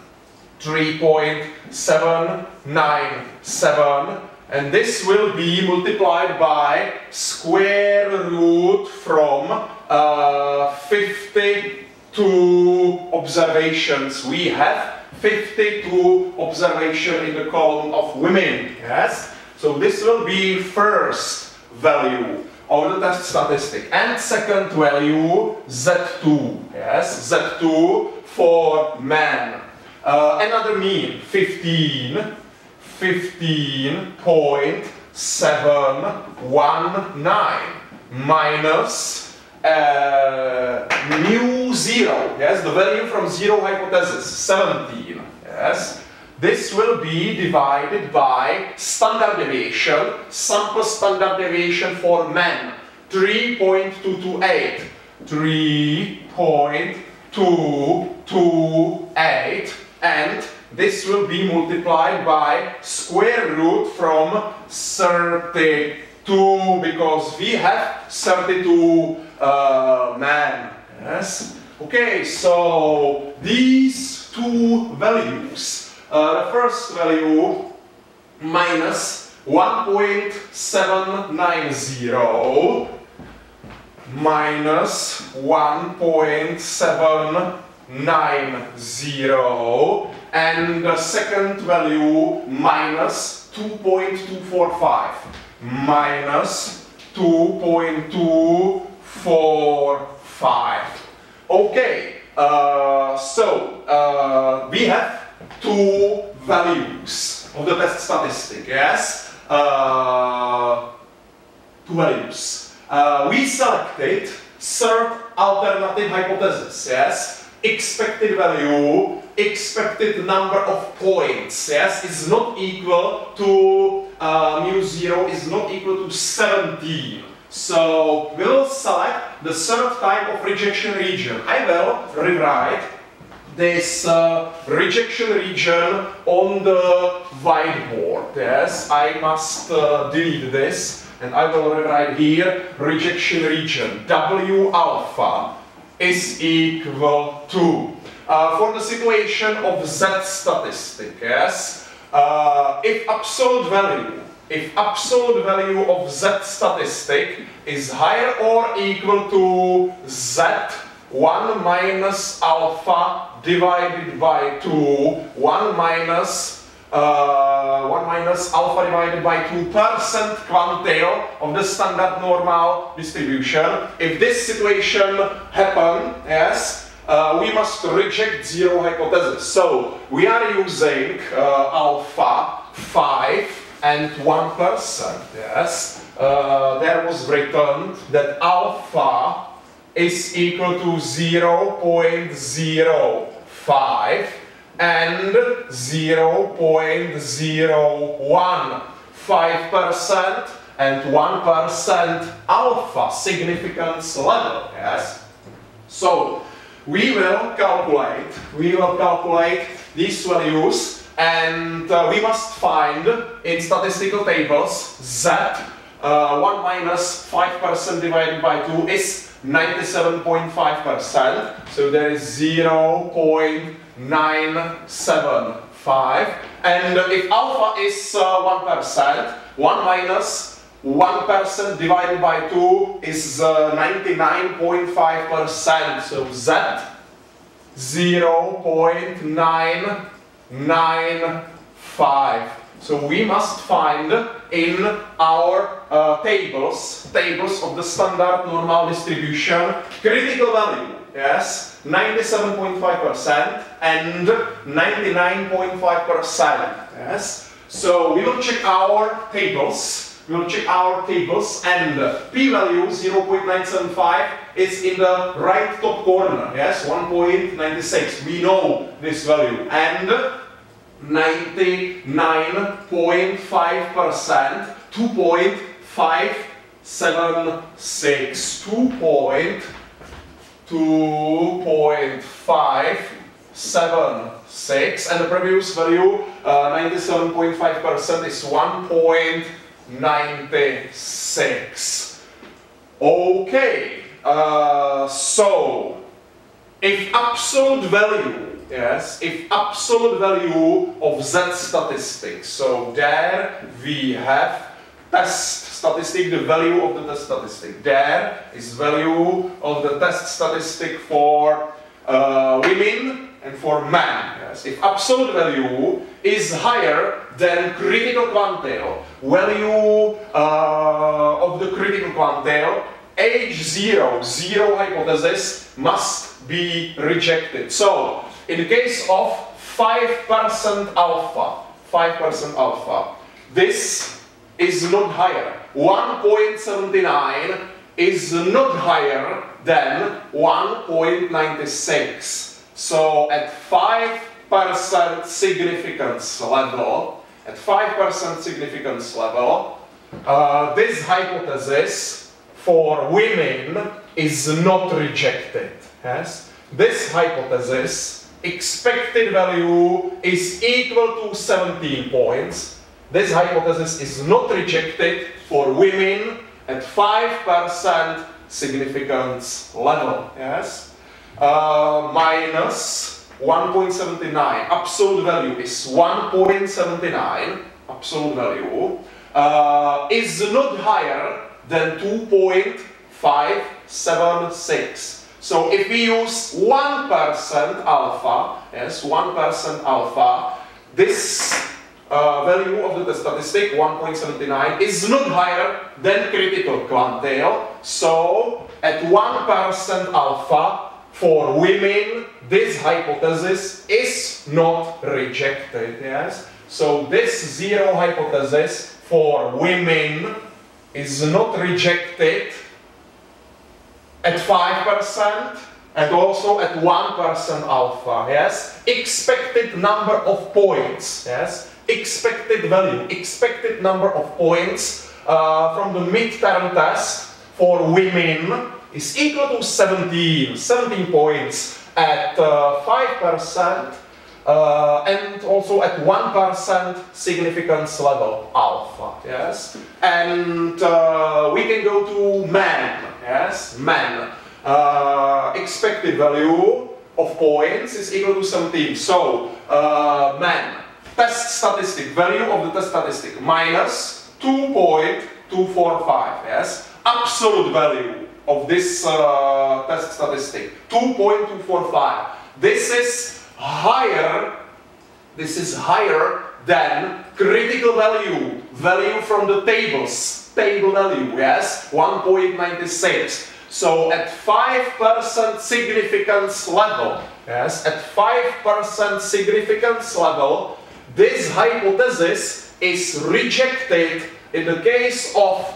3.797 and this will be multiplied by square root from uh, 52 observations. We have 52 observation in the column of women. Yes? So this will be first value of the test statistic. And second value z2 yes? Z2 for men. Uh, another mean 15 15.719 minus uh, mu 0, yes, the value from 0 hypothesis, 17, yes. This will be divided by standard deviation, sample standard deviation for men, 3.228, 3.228, and this will be multiplied by square root from 32 because we have 32 uh, men. Yes. Okay, so these two values, uh, the first value minus 1.790 minus 1.790 and the second value minus 2.245 minus 2.245 okay uh, so uh, we have two values of the test statistic yes? Uh, two values. Uh, we selected third alternative hypothesis yes? Expected value expected number of points, yes, is not equal to uh, mu 0 is not equal to 17. So we'll select the third type of rejection region. I will rewrite this uh, rejection region on the whiteboard. Yes, I must uh, delete this and I will rewrite here rejection region W alpha is equal to uh, for the situation of z statistic, yes, uh, if absolute value, if absolute value of z statistic is higher or equal to z 1 minus alpha divided by 2, 1 minus uh, 1 minus alpha divided by 2 percent quantile of the standard normal distribution. If this situation happen, yes, uh, we must reject zero hypothesis. So we are using uh, alpha 5 and 1%. Yes, uh, there was written that alpha is equal to 0.05 and 0.01. 5% and 1% alpha significance level. Yes. So we will calculate, we will calculate these values and uh, we must find in statistical tables that uh, 1 minus 5% divided by 2 is 97.5%, so there is 0.975 and if alpha is uh, 1%, 1 minus 1% divided by 2 is 99.5%, uh, so Z 0.995. So we must find in our uh, tables, tables of the standard normal distribution, critical value, yes, 97.5% and 99.5%, yes. So we will check our tables, we will check our tables and p-value 0.975 is in the right top corner, yes, 1.96, we know this value. And 99.5%, 2.576, 2.576, and the previous value, 97.5% uh, is 1.96. Okay, uh, so if absolute value yes, if absolute value of z statistic. So there we have test statistic, the value of the test statistic. There is value of the test statistic for uh, women and for man. Yes. If absolute value is higher than critical quantile, value uh, of the critical quantile, H0, zero hypothesis, must be rejected. So, in the case of 5% alpha, 5% alpha, this is not higher. 1.79 is not higher than 1.96. So at 5% significance level, at 5% significance level, uh, this hypothesis for women is not rejected. Yes? This hypothesis expected value is equal to 17 points. This hypothesis is not rejected for women at 5% significance level. Yes? Uh, minus 1.79. Absolute value is 1.79. Absolute value uh, is not higher than 2.576. So if we use 1% alpha, yes, 1% alpha, this uh, value of the statistic, 1.79, is not higher than critical quantile. So at 1% alpha, for women, this hypothesis is not rejected, yes? So this zero hypothesis for women is not rejected at 5% and also at 1% alpha, yes? Expected number of points, yes? Expected value, expected number of points uh, from the midterm test for women is equal to 17, 17 points at 5% uh, uh, and also at 1% significance level alpha, yes? And uh, we can go to men, yes, men. Uh, expected value of points is equal to something. So, uh, men, test statistic, value of the test statistic, minus 2.245, yes. Absolute value of this uh, test statistic, 2.245. This is higher, this is higher than critical value, value from the tables, table value, yes, 1.96. So at 5% significance level, yes, at 5% significance level, this hypothesis is rejected in the case of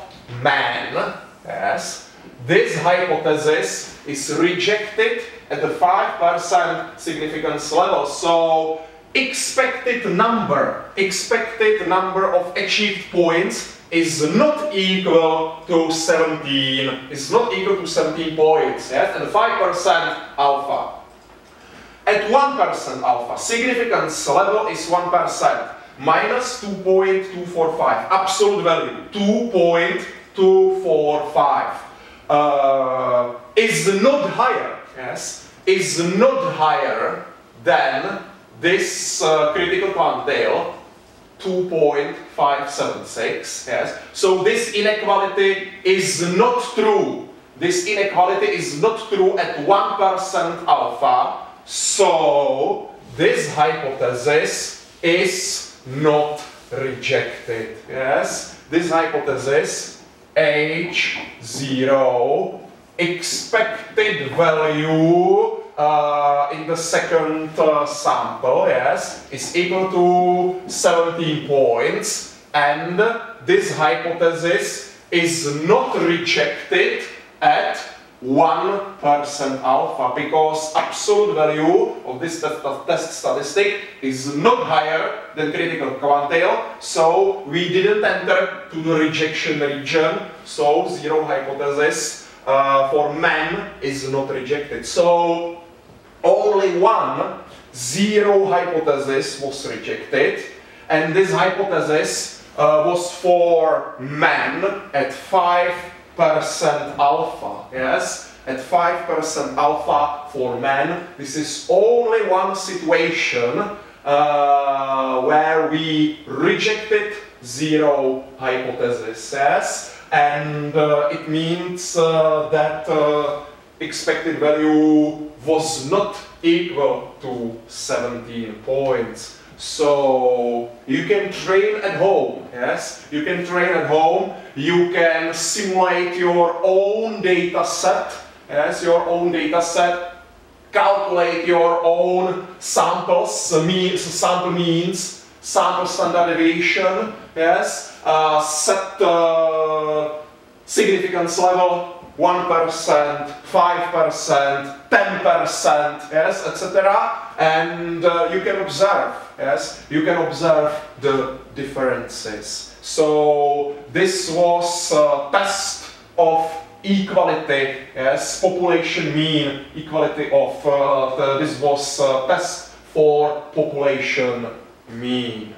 man, yes. This hypothesis is rejected at the 5% significance level. So expected number, expected number of achieved points is not equal to 17, is not equal to 17 points, yes? and 5% alpha. At 1% alpha, significance level is 1%, minus 2.245, absolute value, 2.245, uh, is not higher, yes, is not higher than this uh, critical quantile 2.576, yes. So this inequality is not true. This inequality is not true at 1% alpha. So this hypothesis is not rejected. Yes, this hypothesis H0 expected value uh, in the second uh, sample, yes, is equal to 17 points. And this hypothesis is not rejected at 1% alpha because absolute value of this test statistic is not higher than critical quantile so we didn't enter to the rejection region so zero hypothesis uh, for men is not rejected. So only one zero hypothesis was rejected and this hypothesis uh, was for men at 5 5% alpha, yes? At 5% alpha for men, this is only one situation uh, where we rejected zero hypothesis, yes? And uh, it means uh, that uh, expected value was not equal to 17 points. So you can train at home, yes? You can train at home, you can simulate your own data set, yes, your own data set, calculate your own samples, means, sample means, sample standard deviation, yes, uh, set uh, significance level, 1%, 5%, 10%, yes, etc. And uh, you can observe, yes, you can observe the differences. So this was a test of equality, yes, population mean equality of, uh, the, this was a test for population mean.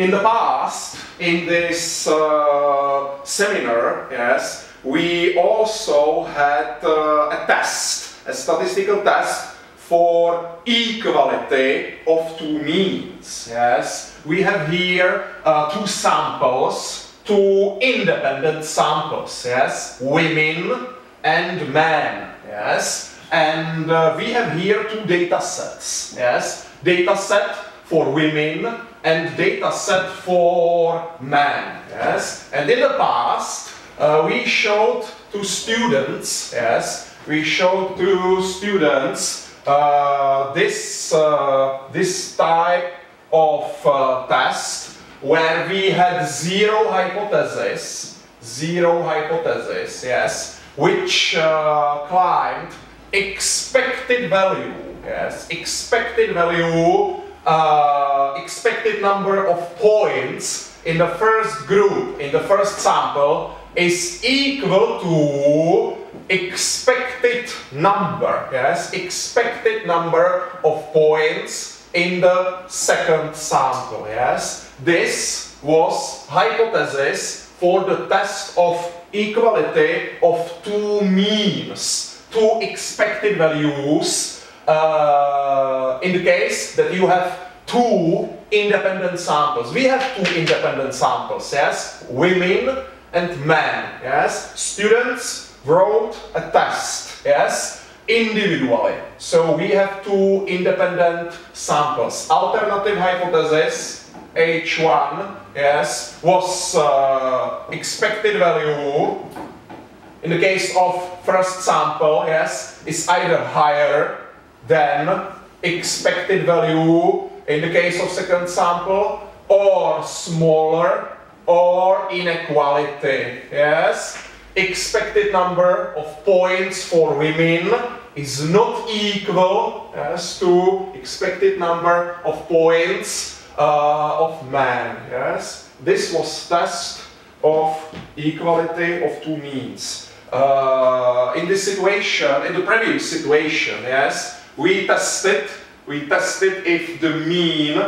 In the past, in this uh, seminar, yes, we also had uh, a test, a statistical test for equality of two means. Yes, we have here uh, two samples, two independent samples. Yes, women and men. Yes, and uh, we have here two data sets. Yes, data set for women and data set for men. Yes, and in the past uh, we showed to students. Yes, we showed to students uh, this uh, this type of uh, test where we had zero hypothesis, zero hypothesis. Yes, which uh, climbed expected value. Yes, expected value uh, expected number of points in the first group, in the first sample, is equal to expected number, yes, expected number of points in the second sample, yes. This was hypothesis for the test of equality of two means, two expected values uh, in the case that you have two independent samples. We have two independent samples, yes? Women and men, yes? Students wrote a test, yes? Individually. So we have two independent samples. Alternative hypothesis, H1, yes, was uh, expected value in the case of first sample, yes, is either higher than expected value in the case of second sample or smaller or inequality. Yes? Expected number of points for women is not equal yes, to expected number of points uh, of men. Yes? This was test of equality of two means. Uh, in this situation, in the previous situation, yes, we tested, we tested if the mean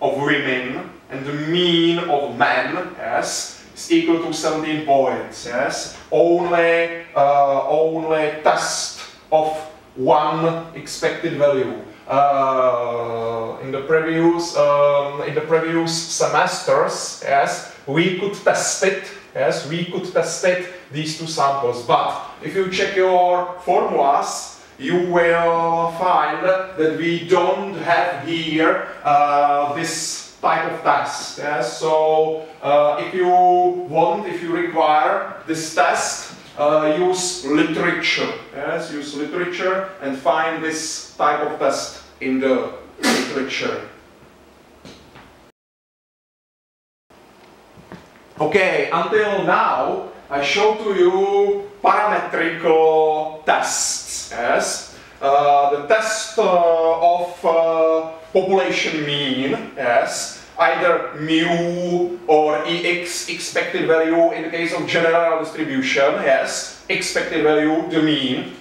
of women and the mean of men, yes, is equal to 17 points, yes. Only, uh, only test of one expected value. Uh, in the previous, um, in the previous semesters, yes, we could test it, yes, we could test it, these two samples. But if you check your formulas, you will find that we don't have here uh, this type of test. Yes? So uh, if you want, if you require this test, uh, use literature. Yes, use literature and find this type of test in the literature. Okay, until now I showed to you parametrical tests. Yes, uh, the test uh, of uh, population mean. Yes, either mu or ex expected value in the case of general distribution. Yes, expected value the mean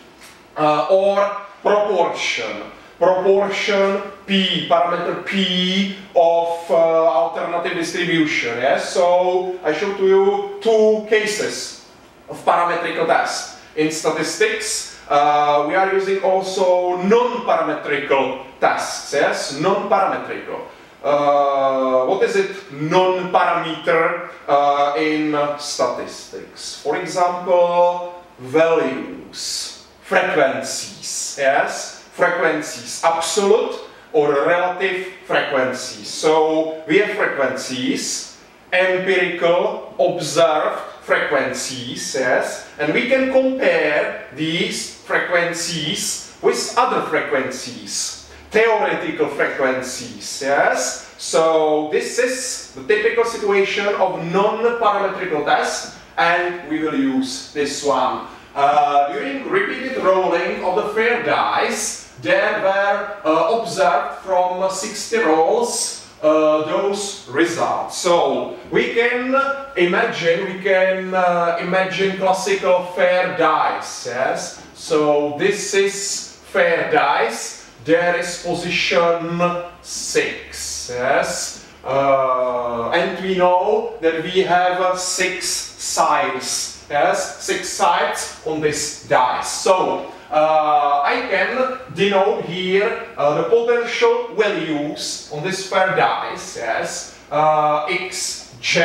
uh, or proportion proportion p, parameter p of uh, alternative distribution. Yes, so I showed to you two cases of parametric test. In statistics, uh, we are using also non-parametrical tests. Yes, non-parametrical. Uh, what is it non-parameter uh, in statistics? For example, values, frequencies. Yes frequencies, absolute or relative frequencies. So we have frequencies, empirical, observed frequencies, yes, and we can compare these frequencies with other frequencies, theoretical frequencies, yes. So this is the typical situation of non-parametrical test, and we will use this one. Uh, during repeated rolling of the fair dice, there were uh, observed from 60 rolls uh, those results. So we can imagine, we can uh, imagine classical fair dice, yes? So this is fair dice, there is position 6, yes? Uh, and we know that we have uh, 6 sides, yes? 6 sides on this dice. So uh, I can denote here uh, the potential values on this fair dice as uh, xj,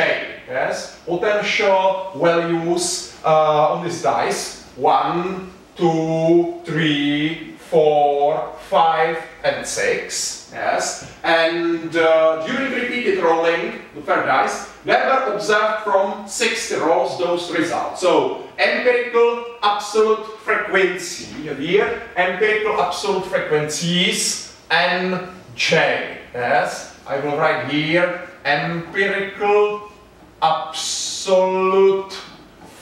yes, potential values uh, on this dice, 1, 2, 3, 4, 5 and 6, yes, and uh, during repeated rolling the fair dice, never observed from 60 rolls those results. So empirical absolute frequency here, empirical absolute frequencies n J. Yes, I will write here empirical absolute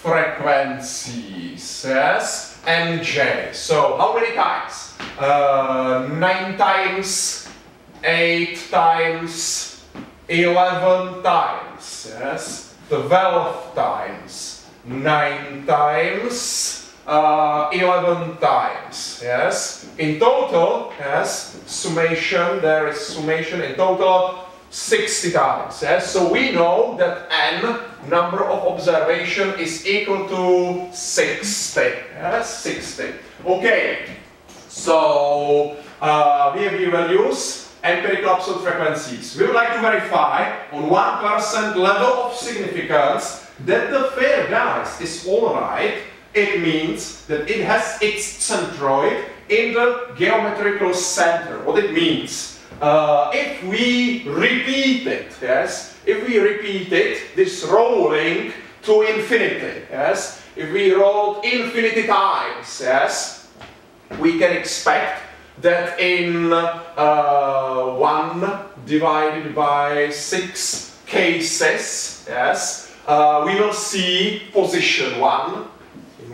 frequencies. Yes. So how many times? Uh, 9 times, 8 times, 11 times. Yes, 12 times. 9 times, uh, 11 times, yes. In total, yes, summation, there is summation in total 60 times, yes. So we know that n, number of observation, is equal to 60, yes, 60. Okay, so uh, we have values empirical absolute frequencies. We would like to verify on 1% level of significance that the fair dice is alright, it means that it has its centroid in the geometrical center. What it means? Uh, if we repeat it, yes, if we repeat it, this rolling to infinity, yes, if we roll infinity times, yes, we can expect that in uh, 1 divided by 6 cases, yes, uh, we will see position 1, in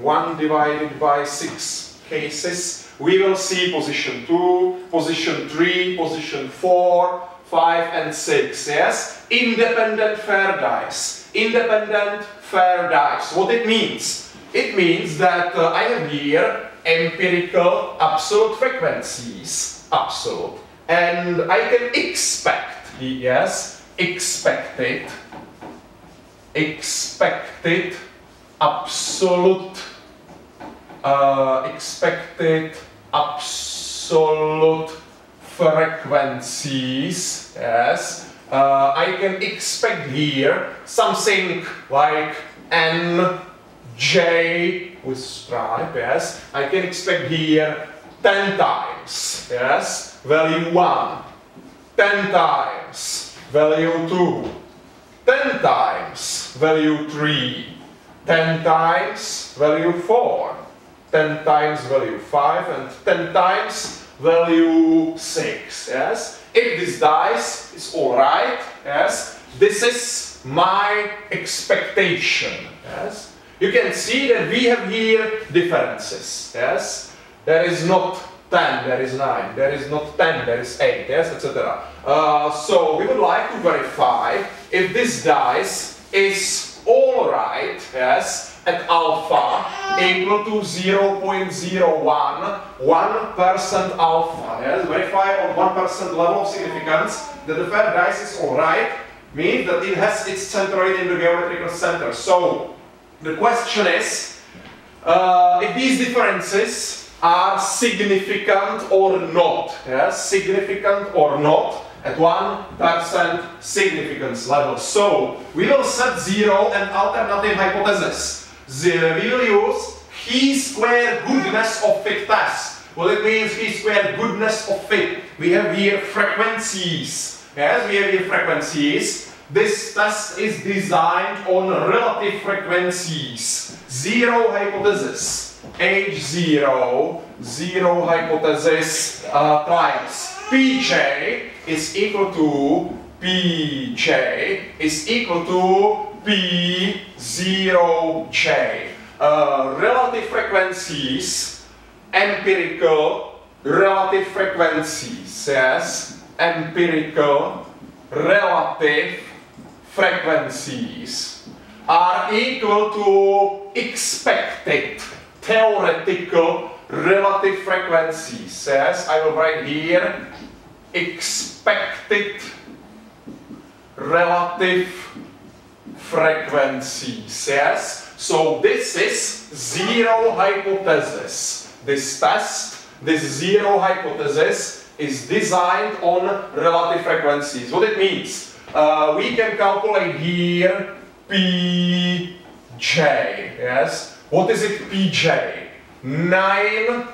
1 divided by 6 cases. We will see position 2, position 3, position 4, 5 and 6, yes? Independent fair dice. Independent fair dice. What it means? It means that uh, I have here empirical absolute frequencies, absolute. And I can expect, yes, expected expected absolute uh, expected absolute frequencies. Yes. Uh, I can expect here something like n j with stripe. Yes. I can expect here 10 times, yes, value 1, 10 times, value 2, 10 times, value 3, 10 times, value 4, 10 times value 5 and 10 times value 6, yes? If this dice is alright, yes, this is my expectation, yes? You can see that we have here differences, yes? There is not 10, there is 9, there is not 10, there is 8, yes, etc. Uh, so we would like to verify if this dice is alright, yes, at alpha equal to 0.01, 1% alpha. Yes, verify on 1% level of significance that the fair dice is alright, means that it has its centroid in the geometrical center. So, the question is, uh, if these differences are significant or not, yes, significant or not, at 1% significance level. So, we will set zero and alternative hypothesis the, we will use chi-square goodness of fit test. What it means chi-square goodness of fit. We have here frequencies. Yes, we have here frequencies. This test is designed on relative frequencies. Zero hypothesis. H0, zero hypothesis uh, times Pj is equal to Pj is equal to P0J. Uh, relative frequencies, empirical relative frequencies, yes, empirical relative frequencies are equal to expected theoretical relative frequencies. Yes, I will write here expected relative frequencies, yes? So this is zero hypothesis. This test, this zero hypothesis is designed on relative frequencies. What it means? Uh, we can calculate here Pj, yes? What is it Pj? 9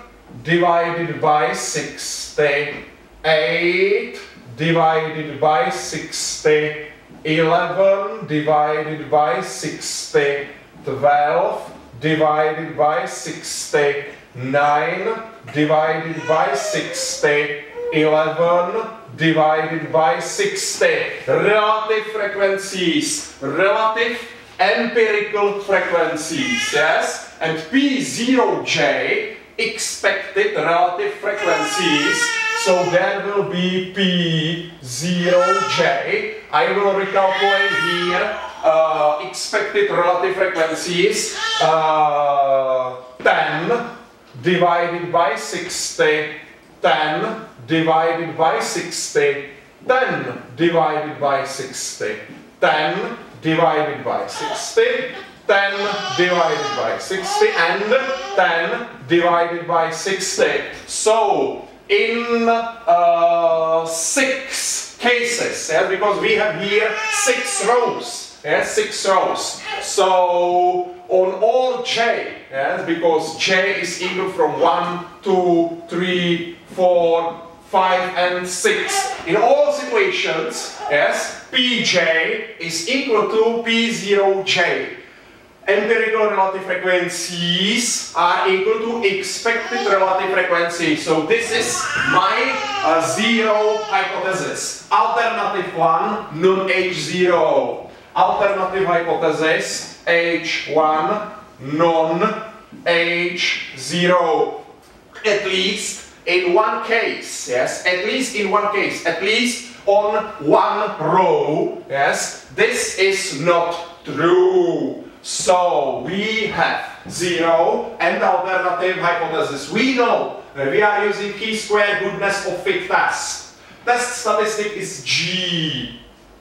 divided by 60, 8 divided by 60, 11 divided by 60, 12 divided by 60, 9 divided by 60, 11 divided by 60. Relative frequencies, relative empirical frequencies, yes? And P0J, expected relative frequencies, so there will be P0J. I will recalculate here uh, expected relative frequencies uh, 10 divided by 60, 10 divided by 60, 10 divided by 60, 10 divided by 60, 10 divided by 60 and 10 divided by 60. So in uh, six cases, yeah, because we have here six rows, yeah, six rows. So on all j, yeah, because j is equal from 1, 2, 3, 4, 5 and 6. In all situations, yes, pj is equal to p0j empirical relative frequencies are equal to expected relative frequency. So this is my uh, zero hypothesis. Alternative one, non H0. Alternative hypothesis, H1, non H0. At least in one case, yes, at least in one case, at least on one row, yes, this is not true. So we have zero and alternative hypothesis. We know that we are using chi-square goodness of fit test. Test statistic is G.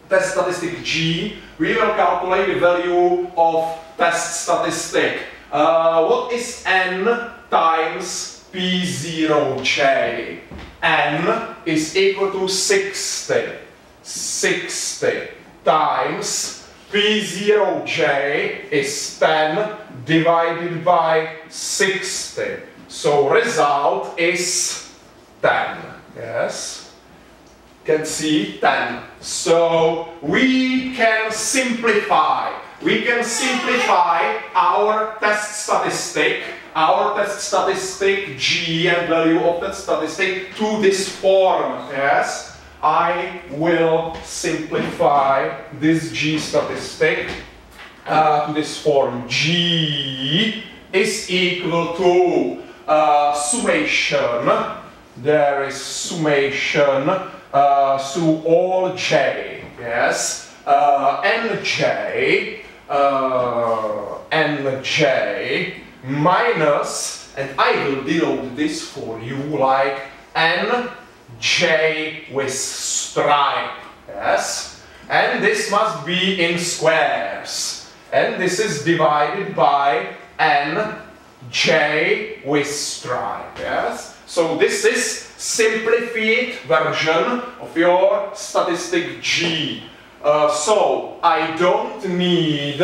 Test statistic G. We will calculate the value of test statistic. Uh, what is n times P0J? n is equal to 60. 60 times P0j is 10 divided by 60. So result is 10. Yes? Can see 10. So we can simplify. We can simplify our test statistic, our test statistic G and value of that statistic to this form. Yes? I will simplify this G statistic uh, to this form. G is equal to uh, summation. There is summation uh, so all j. Yes, uh, nj, uh, nj minus, and I will denote this for you like n J with stripe, yes? And this must be in squares. And this is divided by N J with stripe, yes? So this is simplified version of your statistic G. Uh, so I don't need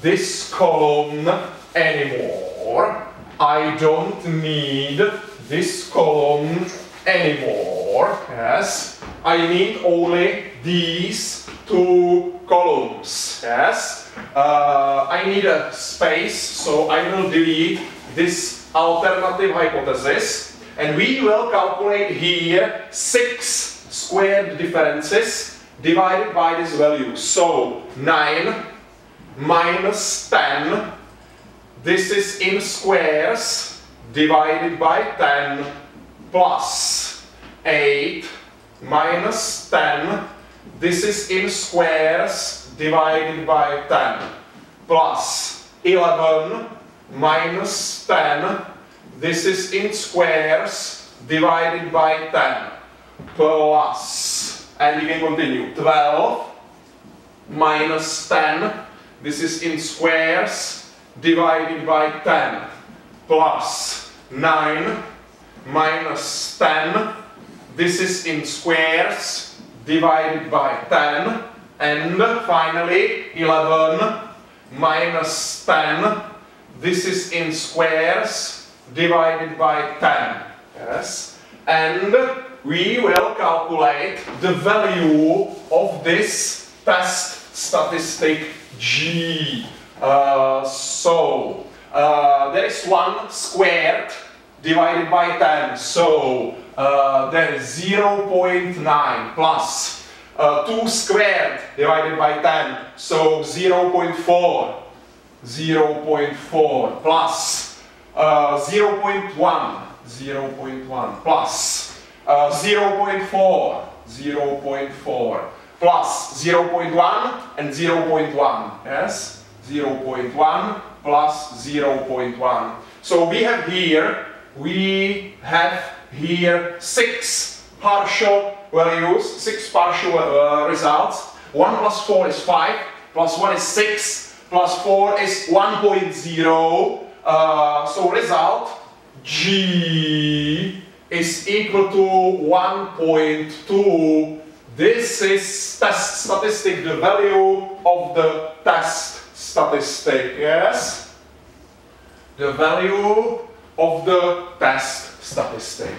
this column anymore. I don't need this column anymore. Yes, I need only these two columns. Yes, uh, I need a space, so I will delete this alternative hypothesis, and we will calculate here six squared differences divided by this value. So 9 minus 10, this is in squares divided by 10 plus 8 minus 10. This is in squares divided by 10 plus 11 minus 10. This is in squares divided by 10 plus, and you can continue, 12 minus 10. This is in squares divided by 10 plus 9 minus 10. This is in squares divided by 10. And finally 11 minus 10. This is in squares divided by 10. Yes. And we will calculate the value of this test statistic G. Uh, so, uh, there is 1 squared divided by 10. So uh, is 0.9 plus uh, 2 squared divided by 10. So 0.4. 0.4 plus uh, 0.1. 0.1 plus uh, 0.4. 0.4 plus 0.1 and 0.1. Yes? 0.1 plus 0.1. So we have here we have here six partial values, six partial uh, results. 1 plus 4 is 5, plus 1 is 6, plus 4 is 1.0. Uh, so result G is equal to 1.2. This is test statistic, the value of the test statistic, yes? The value of the test statistic.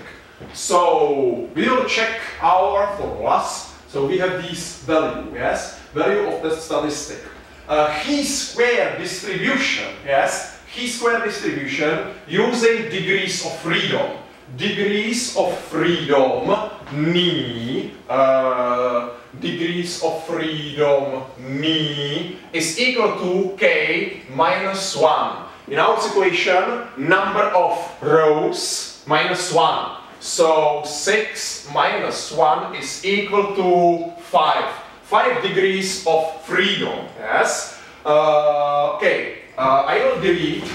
So we'll check our formulas. So we have these value, yes, value of the statistic. Uh, chi-square distribution, yes, chi-square distribution using degrees of freedom. Degrees of freedom, ni, uh, degrees of freedom, ni, is equal to k minus 1. In our situation, number of rows minus 1. So 6 minus 1 is equal to 5. 5 degrees of freedom, yes? Uh, okay, uh, I will delete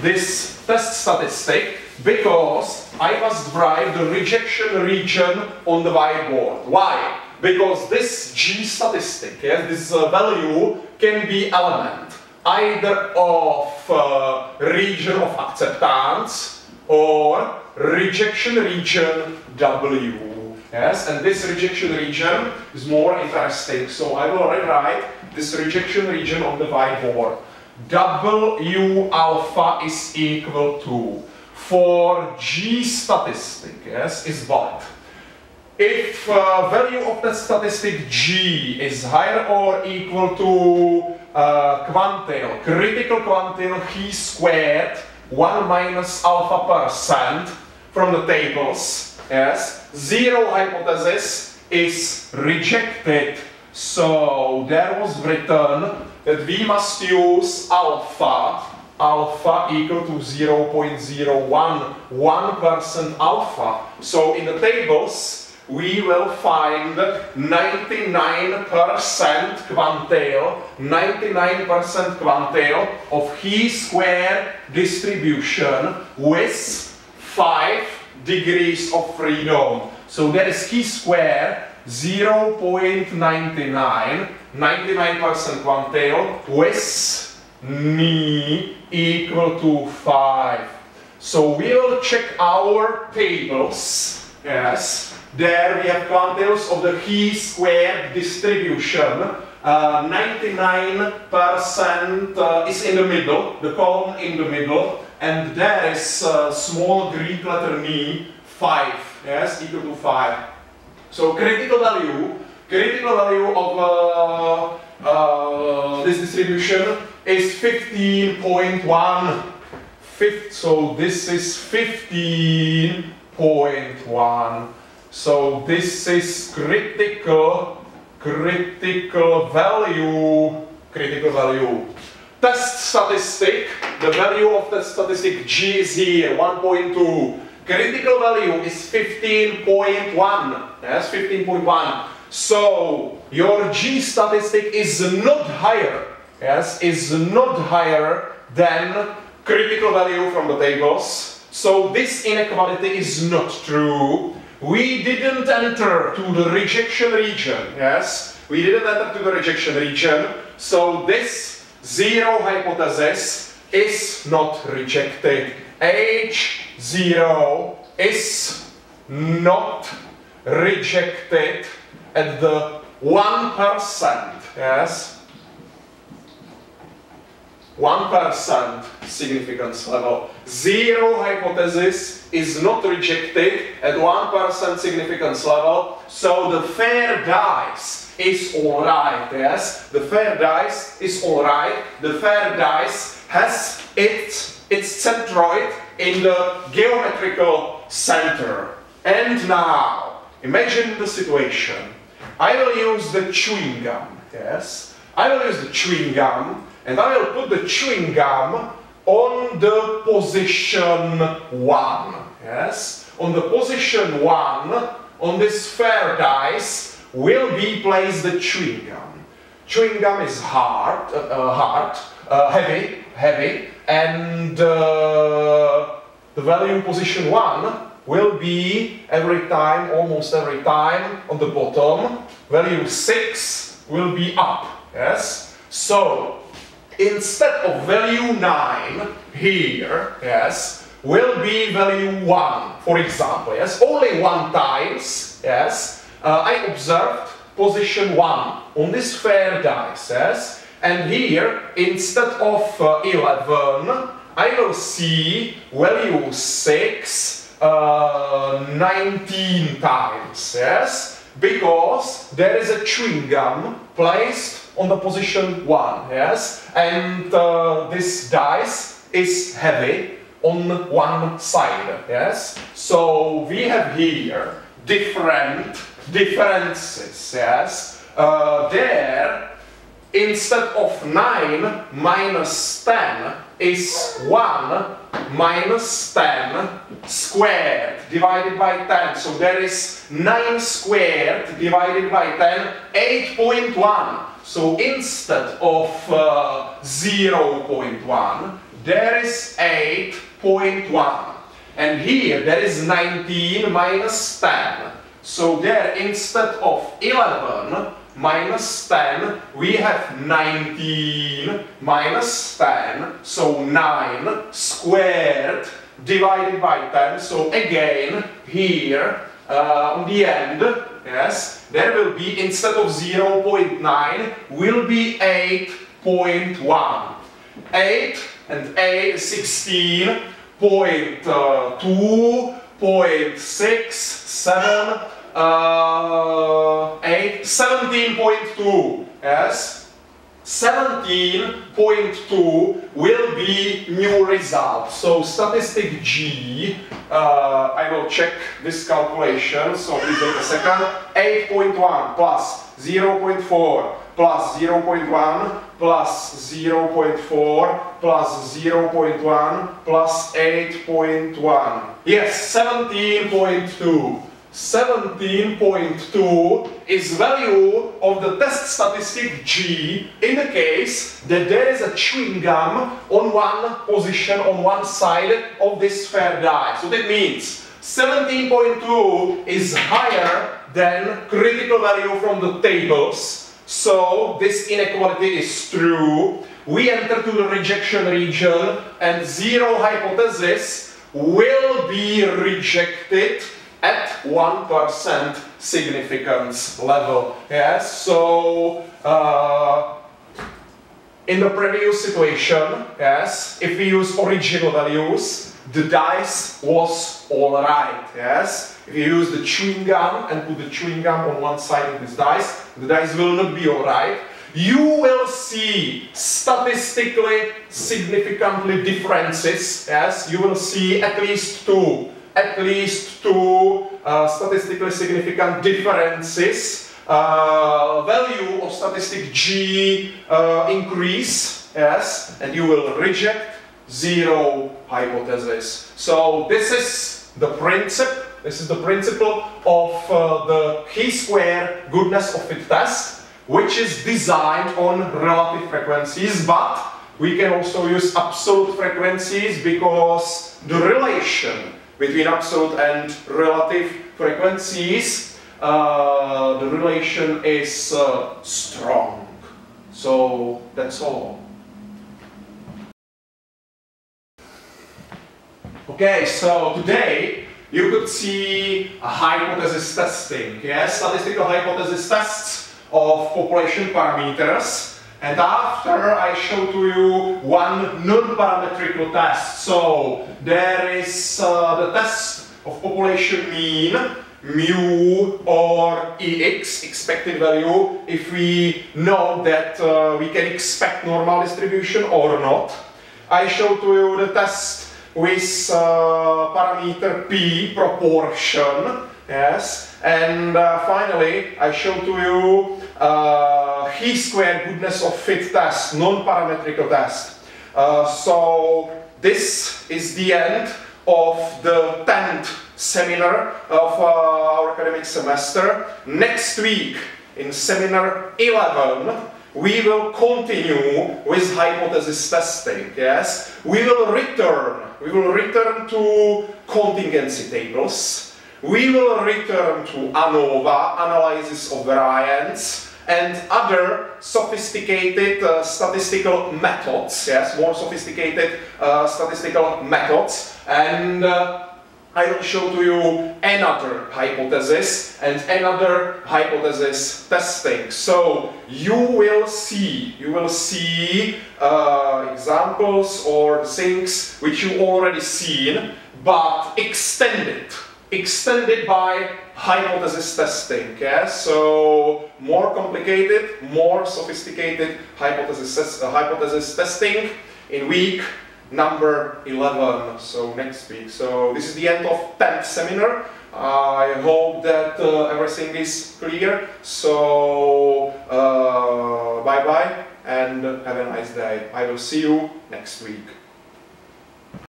this test statistic because I must write the rejection region on the whiteboard. Why? Because this G statistic, yes, this uh, value can be element either of uh, region of acceptance or rejection region W. Yes, and this rejection region is more interesting. So I will rewrite this rejection region on the whiteboard. W alpha is equal to for G statistic, yes, is valid. If uh, value of the statistic G is higher or equal to uh, quantile, critical quantile chi squared 1 minus alpha percent from the tables, yes, zero hypothesis is rejected. So there was written that we must use alpha alpha equal to 0.01, 1% alpha. So in the tables, we will find 99% quantile, 99% quantile of chi square distribution with 5 degrees of freedom. So that is chi square 0.99, 99% quantile with me equal to 5. So we will check our tables. Yes, there we have quantiles of the chi squared distribution. 99% uh, uh, is in the middle, the column in the middle, and there is uh, small Greek letter mi, 5, yes, equal to 5. So critical value, critical value of uh, uh, this distribution is 15.1. So this is 15.1. So this is critical, critical value, critical value. Test statistic, the value of the statistic G is here, 1.2. Critical value is 15.1. Yes, 15.1. So your G statistic is not higher yes, is not higher than critical value from the tables. So this inequality is not true. We didn't enter to the rejection region, yes? We didn't enter to the rejection region, so this zero hypothesis is not rejected. H0 is not rejected at the 1%, yes? 1% significance level. Zero hypothesis is not rejected at 1% significance level, so the fair dice is alright, yes? The fair dice is alright. The fair dice has its, its centroid in the geometrical center. And now, imagine the situation. I will use the chewing gum, yes? I will use the chewing gum and I will put the chewing gum on the position 1. Yes? On the position 1, on this fair dice, will be placed the chewing gum. Chewing gum is hard, uh, uh, hard, uh, heavy, heavy, and uh, the value position 1 will be every time, almost every time, on the bottom. Value 6 will be up, yes? So, instead of value 9 here, yes, will be value 1, for example, yes, only one times, yes, uh, I observed position 1 on this fair dice, yes, and here, instead of uh, 11, I will see value 6 uh, 19 times, yes, because there is a chewing gum placed on the position 1, yes? And uh, this dice is heavy on one side, yes? So we have here different differences, yes? Uh, there, instead of 9 minus 10 is 1 minus 10 squared divided by 10. So there is 9 squared divided by 10, 8.1. So instead of uh, 0.1, there is 8.1. And here there is 19 minus 10. So there instead of 11 minus 10, we have 19 minus 10. So 9 squared divided by 10. So again, here uh, on the end, yes, there will be, instead of 0.9, will be 8.1. 8 and 8 16 point uh, two, point six, seven, uh, eight, 17.2, yes? 17.2 will be new result. So statistic G, uh, I will check this calculation, so please wait a second. 8.1 plus 0.4 plus 0.1 plus 0.4 plus 0.1 plus 8.1. Yes, 17.2. 17.2 is value of the test statistic G in the case that there is a chewing gum on one position, on one side of this fair die. So that means 17.2 is higher than critical value from the tables. So this inequality is true. We enter to the rejection region and zero hypothesis will be rejected at 1% significance level. Yes, so uh, in the previous situation, yes, if we use original values, the dice was alright, yes? If you use the chewing gum and put the chewing gum on one side of this dice, the dice will not be alright. You will see statistically significantly differences, yes? You will see at least two at least two uh, statistically significant differences. Uh, value of statistic G uh, increase, yes, and you will reject zero hypothesis. So this is the principle, this is the principle of uh, the chi-square goodness of fit test, which is designed on relative frequencies, but we can also use absolute frequencies because the relation between absolute and relative frequencies, uh, the relation is uh, strong. So that's all. Okay, so today you could see a hypothesis testing, yes, statistical hypothesis tests of population parameters and after I show to you one non-parametrical test. So there is uh, the test of population mean, mu or ex, expected value, if we know that uh, we can expect normal distribution or not. I show to you the test with uh, parameter p, proportion, yes, and uh, finally I show to you chi-square goodness of fit test, non-parametrical test. Uh, so this is the end of the 10th seminar of uh, our academic semester. Next week in seminar 11 we will continue with hypothesis testing, yes? We will return, we will return to contingency tables. We will return to ANOVA, analysis of variance and other sophisticated uh, statistical methods, yes, more sophisticated uh, statistical methods, and uh, I will show to you another hypothesis and another hypothesis testing. So you will see, you will see uh, examples or things which you already seen, but extended, extended by hypothesis testing. Yeah? So more complicated, more sophisticated hypothesis, uh, hypothesis testing in week number 11, so next week. So this is the end of 10th seminar. I hope that uh, everything is clear. So uh, bye bye and have a nice day. I will see you next week.